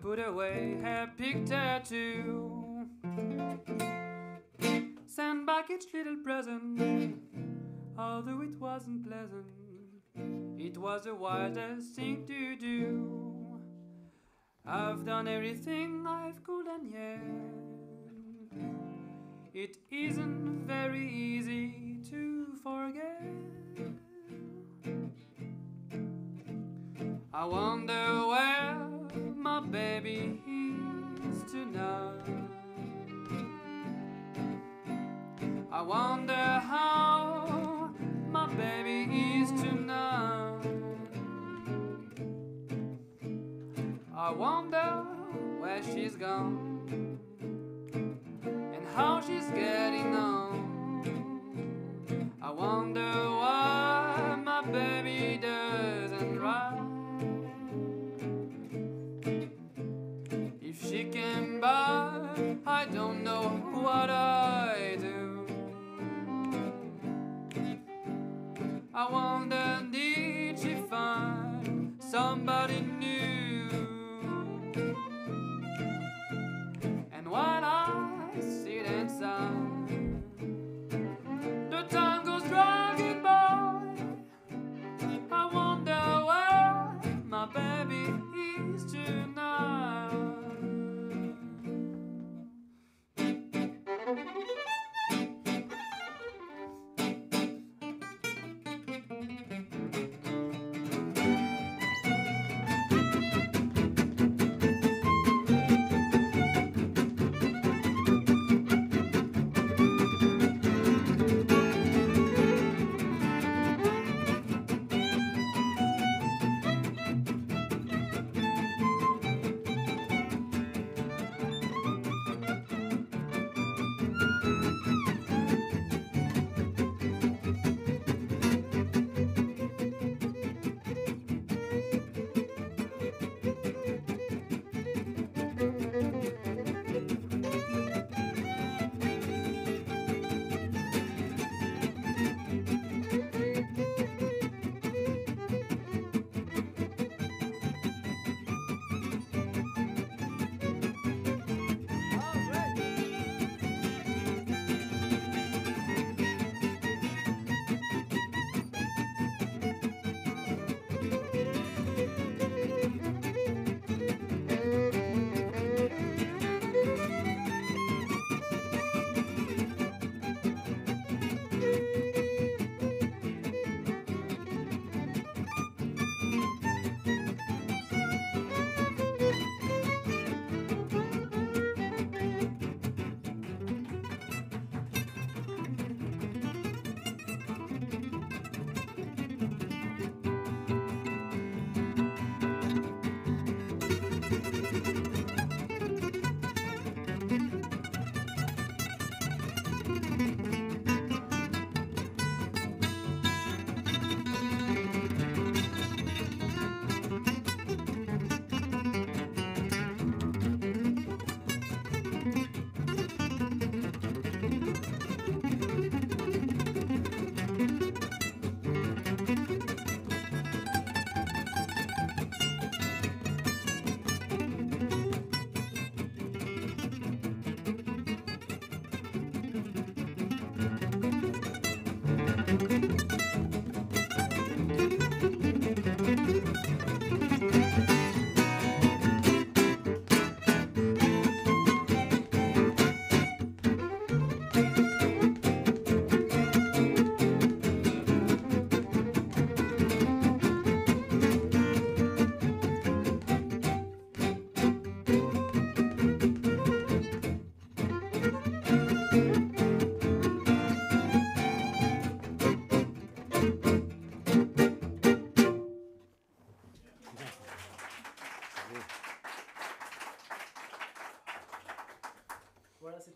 Put away pig tattoo. Sent back each little present, although it wasn't pleasant. It was the wisest thing to do. I've done everything I've could and yet it isn't very easy to forget. I wonder where baby is tonight. I wonder how my baby is tonight. I wonder where she's gone and how she's getting on. I wonder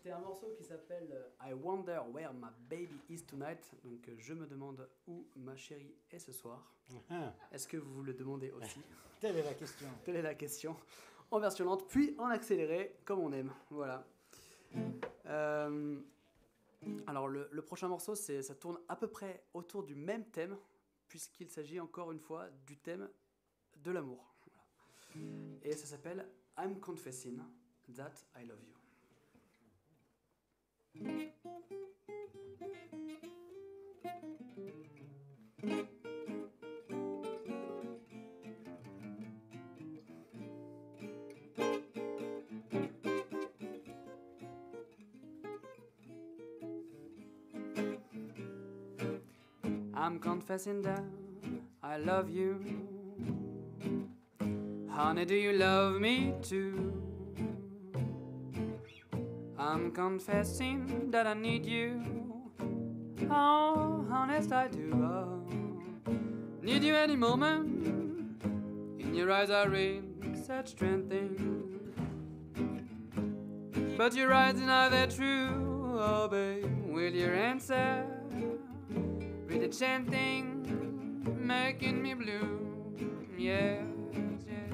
c'était un morceau qui s'appelle euh, I Wonder Where My Baby Is Tonight. Donc, euh, je me demande où ma chérie est ce soir. Ah, Est-ce que vous vous le demandez aussi [laughs] telle est la question. Telle est la question. En version lente, puis en accéléré, comme on aime. Voilà. Euh, Alors le, le prochain morceau, c'est, ça tourne à peu près autour du même thème, puisqu'il s'agit encore une fois du thème de l'amour. Voilà. Et ça s'appelle I'm Confessing That I Love You. I'm confessing that I love you. Honey, do you love me too? I'm confessing that I need you. Oh, honest, I do. Oh, need you any moment. In your eyes, I read such strange things. But your eyes deny they're true. Oh, babe, will your answer? Read the chanting, making me blue. Yes, yes.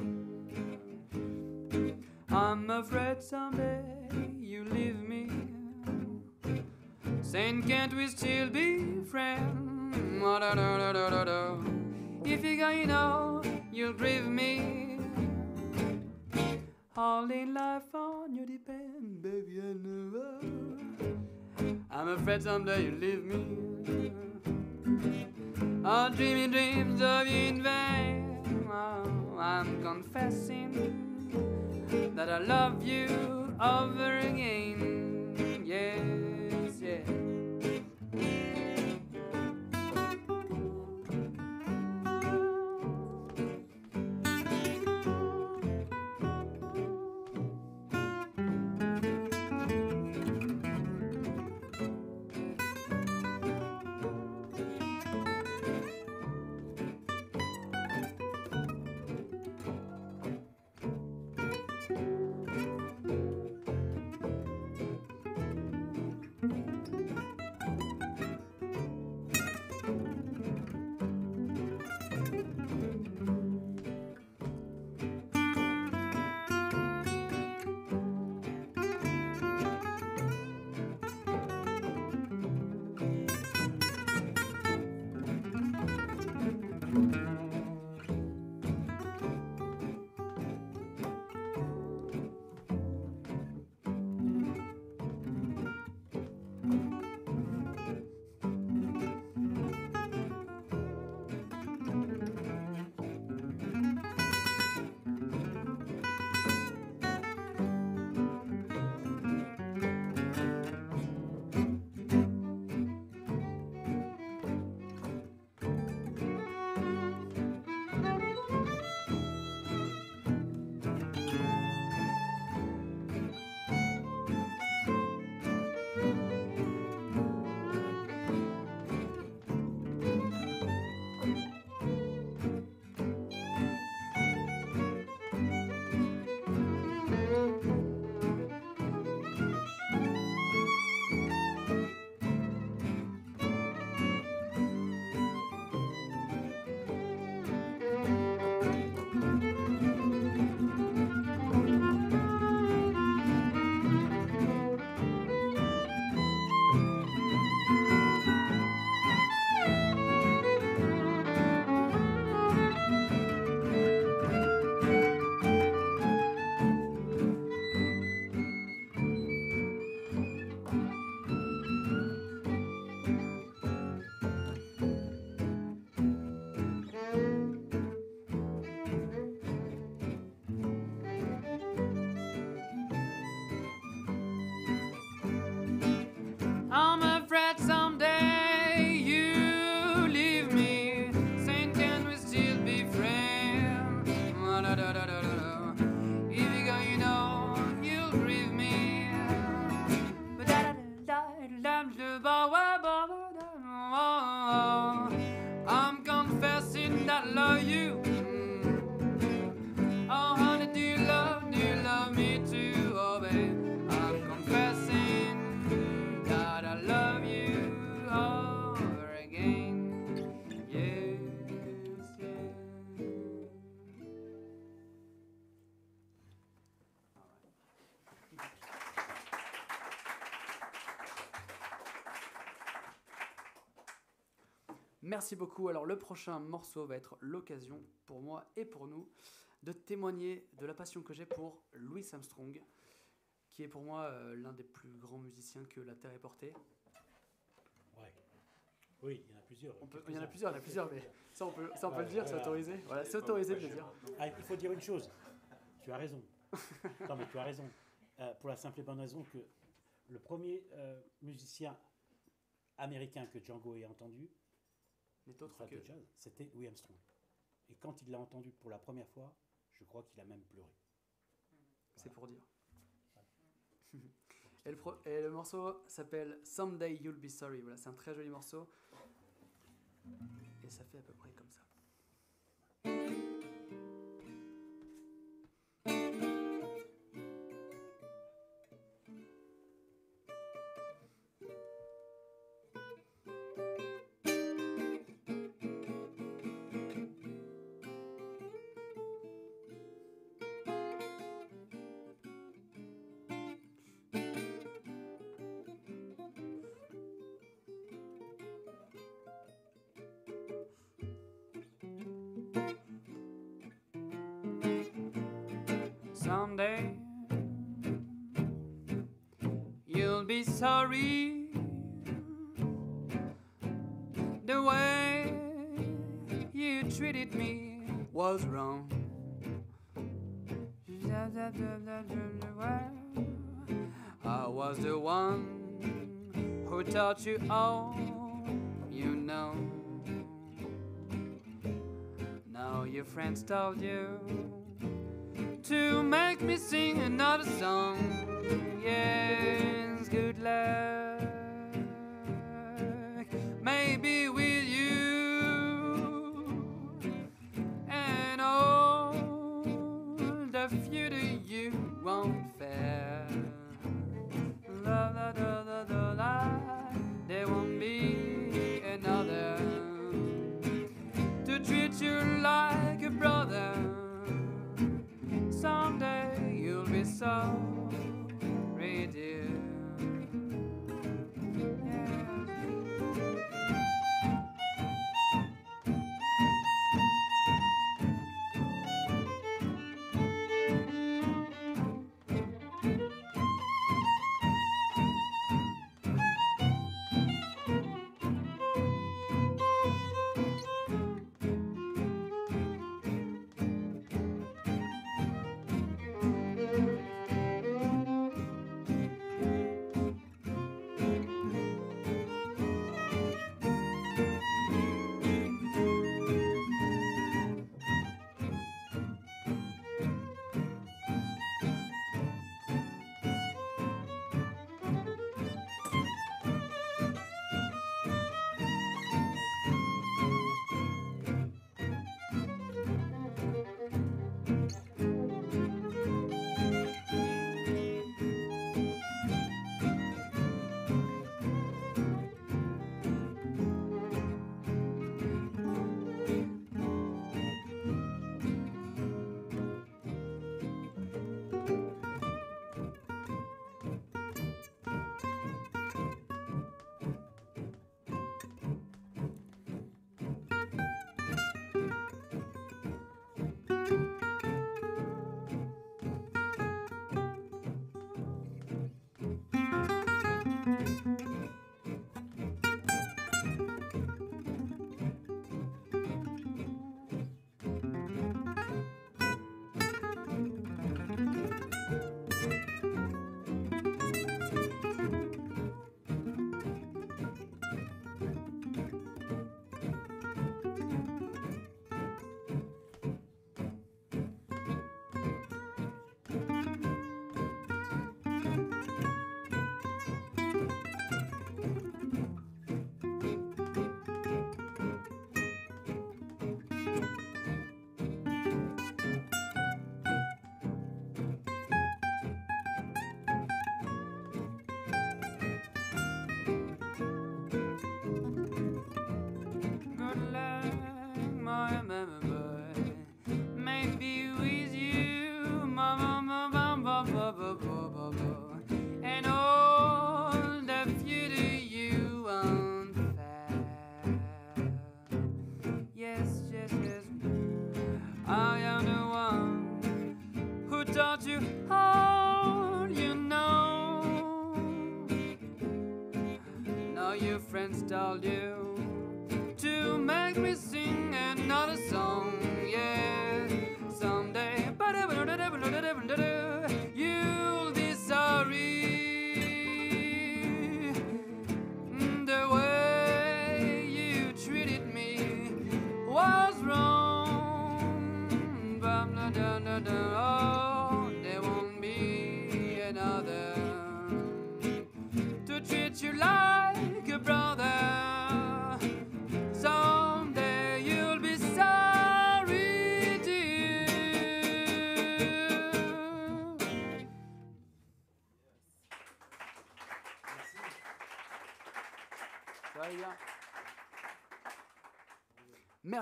I'm afraid someday you leave me. Saying, can't we still be friends? Oh. If you go, you know, you'll grieve me. All in life on you depend, baby, I know. I'm afraid someday you'll leave me. All dreaming dreams of you in vain. Oh, I'm confessing that I love you over again. Yes, yes. Merci beaucoup. Alors le prochain morceau va être l'occasion pour moi et pour nous de témoigner de la passion que j'ai pour Louis Armstrong, qui est pour moi euh, l'un des plus grands musiciens que la Terre ait porté. Ouais. Oui, il y en a plusieurs. On peut- il y en a plusieurs, il y en a plusieurs, mais ça on peut, ça, on peut Ouais, le dire, c'est autorisé. Voilà, c'est autorisé de le dire. Ah, il faut dire une chose. Tu as raison. [laughs] non, mais tu as raison. Euh, pour la simple et bonne raison que le premier euh, musicien américain que Django ait entendu, N'est autre que. c'était Louis Armstrong. Et quand il l'a entendu pour la première fois, je crois qu'il a même pleuré. C'est pour dire. Et le, pro- et le morceau s'appelle Someday You'll Be Sorry. Voilà, c'est un très joli morceau. Et ça fait à peu près Someday you'll be sorry the way you treated me was wrong. I was the one who taught you all you know. Now your friends told you to make me sing another song. Yes, good luck. Maybe with you and all the future you won't you'll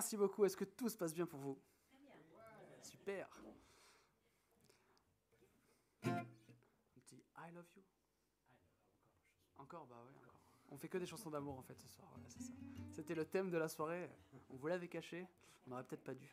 Merci beaucoup. Est-ce que tout se passe bien pour vous? Super. Encore, bah ouais, encore. On fait que des chansons d'amour en fait ce soir. Voilà, c'est ça. C'était le thème de la soirée. On vous l'avait caché. On n'aurait peut-être pas dû.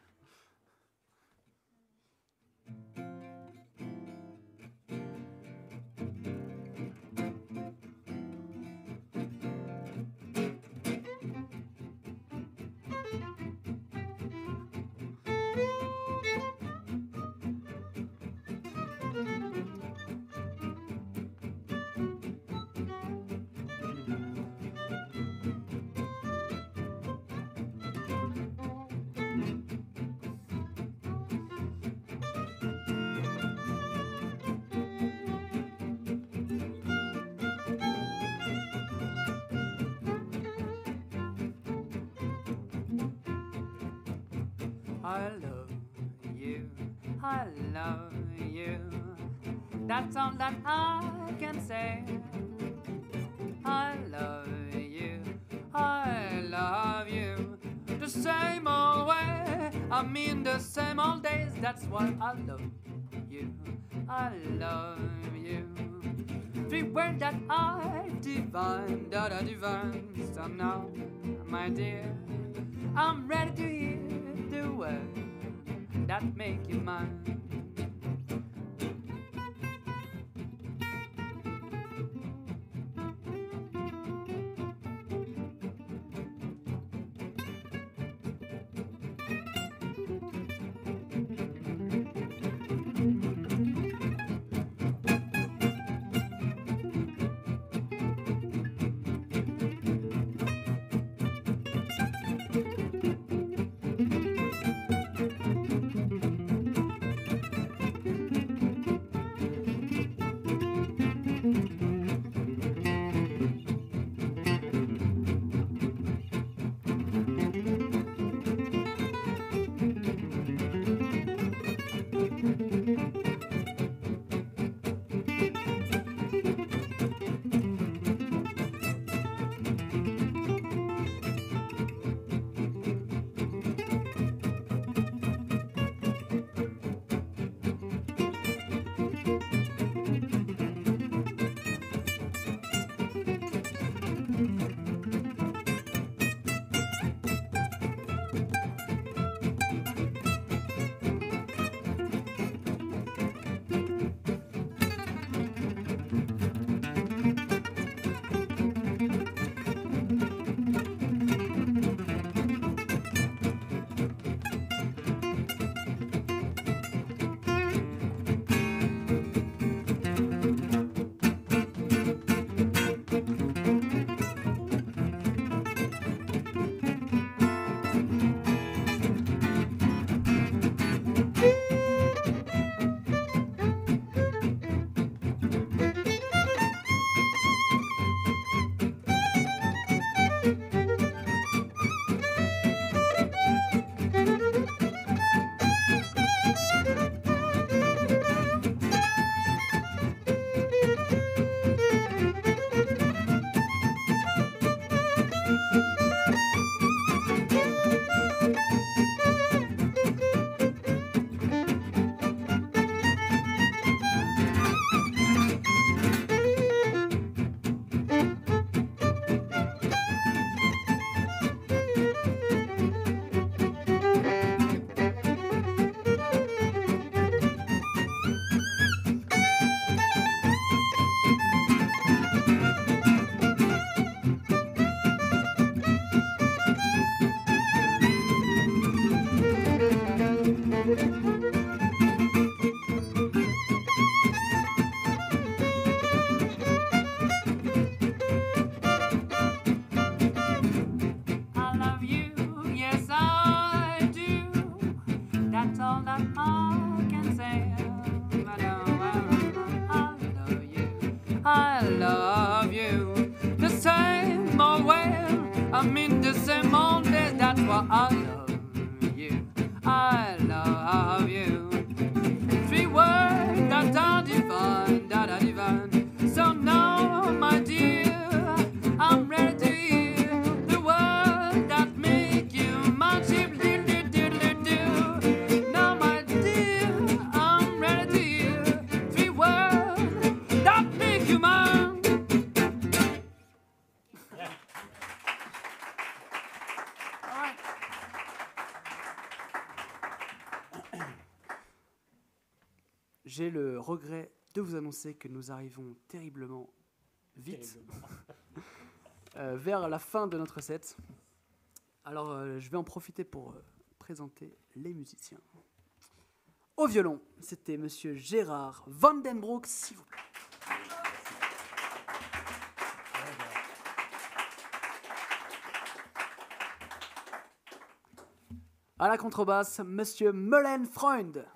That's why I love you, I love you. The way that I divine, that I divine. So now, my dear, I'm ready to hear the word that make you mine. De vous annoncer que nous arrivons terriblement vite Terriblement. [laughs] euh, vers la fin de notre set. Alors, euh, je vais en profiter pour euh, présenter les musiciens. Au violon, c'était monsieur Gérard Vandenbroek, s'il vous plaît. À la contrebasse, monsieur Mullen Freund.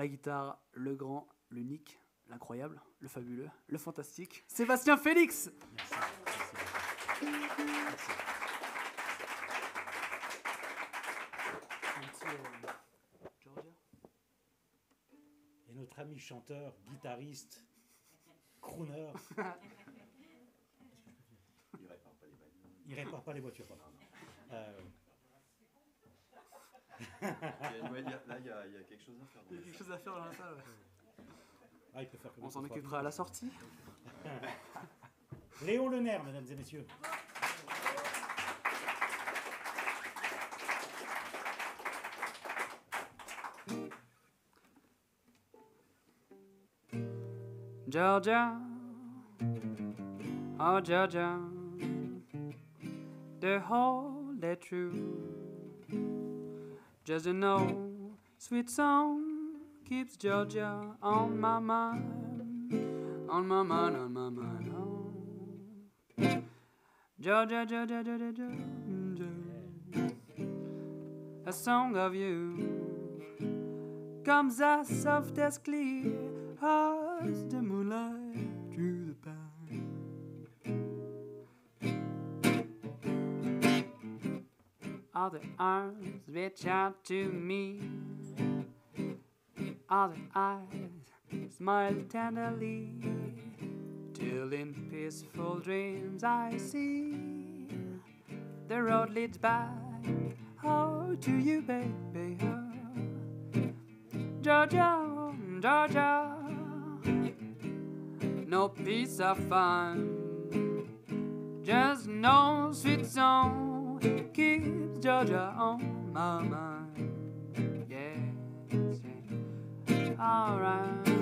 La guitare, le grand, l'unique, l'incroyable, le fabuleux, le fantastique, Sébastien Félix. Merci. Euh, Georgia Et notre ami chanteur, guitariste, crooner. [laughs] Il répare pas les voitures. Euh, Il y a- [laughs] ouais, il y a- Là, il y, a il y a quelque chose à faire. Il y a quelque chose à faire dans la salle. ouais. ah, il peut faire comme On s'en occupera à la sortie. [laughs] Léon Le Nerf, mesdames et messieurs. Georgia, oh Georgia, the whole day true. Just an old sweet song keeps Georgia on my mind, on my mind, on my mind. Oh. Georgia, Georgia, Georgia, Georgia, a song of you comes as soft as clear as the moonlight Other arms reach out to me, other eyes smile tenderly, till in peaceful dreams I see the road leads back. Oh, to you, baby. Oh. Georgia, Georgia, no peace I find, just no sweet song keeps Georgia on my mind. Yes, alright.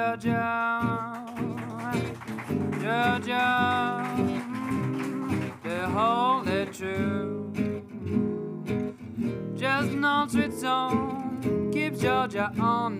Georgia, Georgia, the whole is true. Just no sweet song keeps Georgia on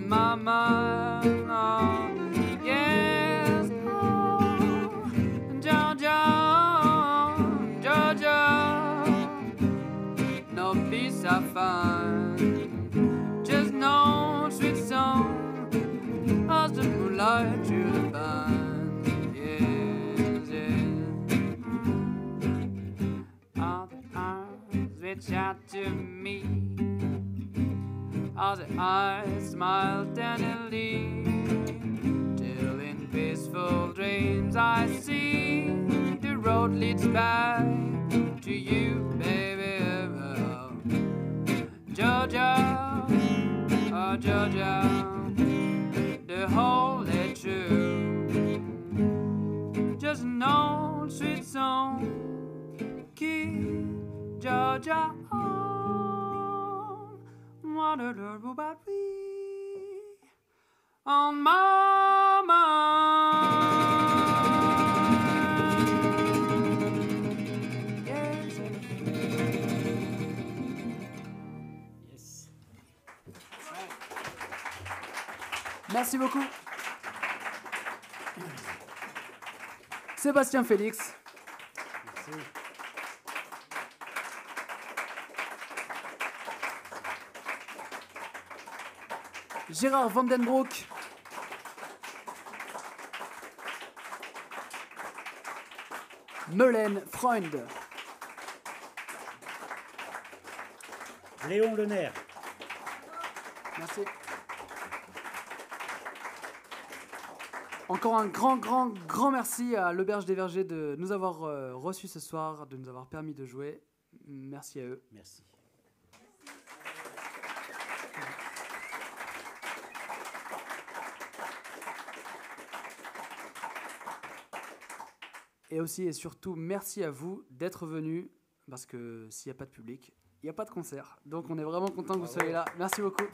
closet, I smiled down on my. Merci beaucoup. Sébastien Félix. Merci. Gérard Vandenbroek. Meulen Freund. Léon Lenaire. Merci. Encore un grand, grand, grand merci à l'Auberge des Vergers de nous avoir euh, reçus ce soir, de nous avoir permis de jouer. Merci à eux. Merci. Et aussi et surtout, merci à vous d'être venus, parce que s'il n'y a pas de public, il n'y a pas de concert. Donc on est vraiment content que vous soyez là. Merci beaucoup.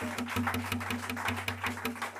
Thank you.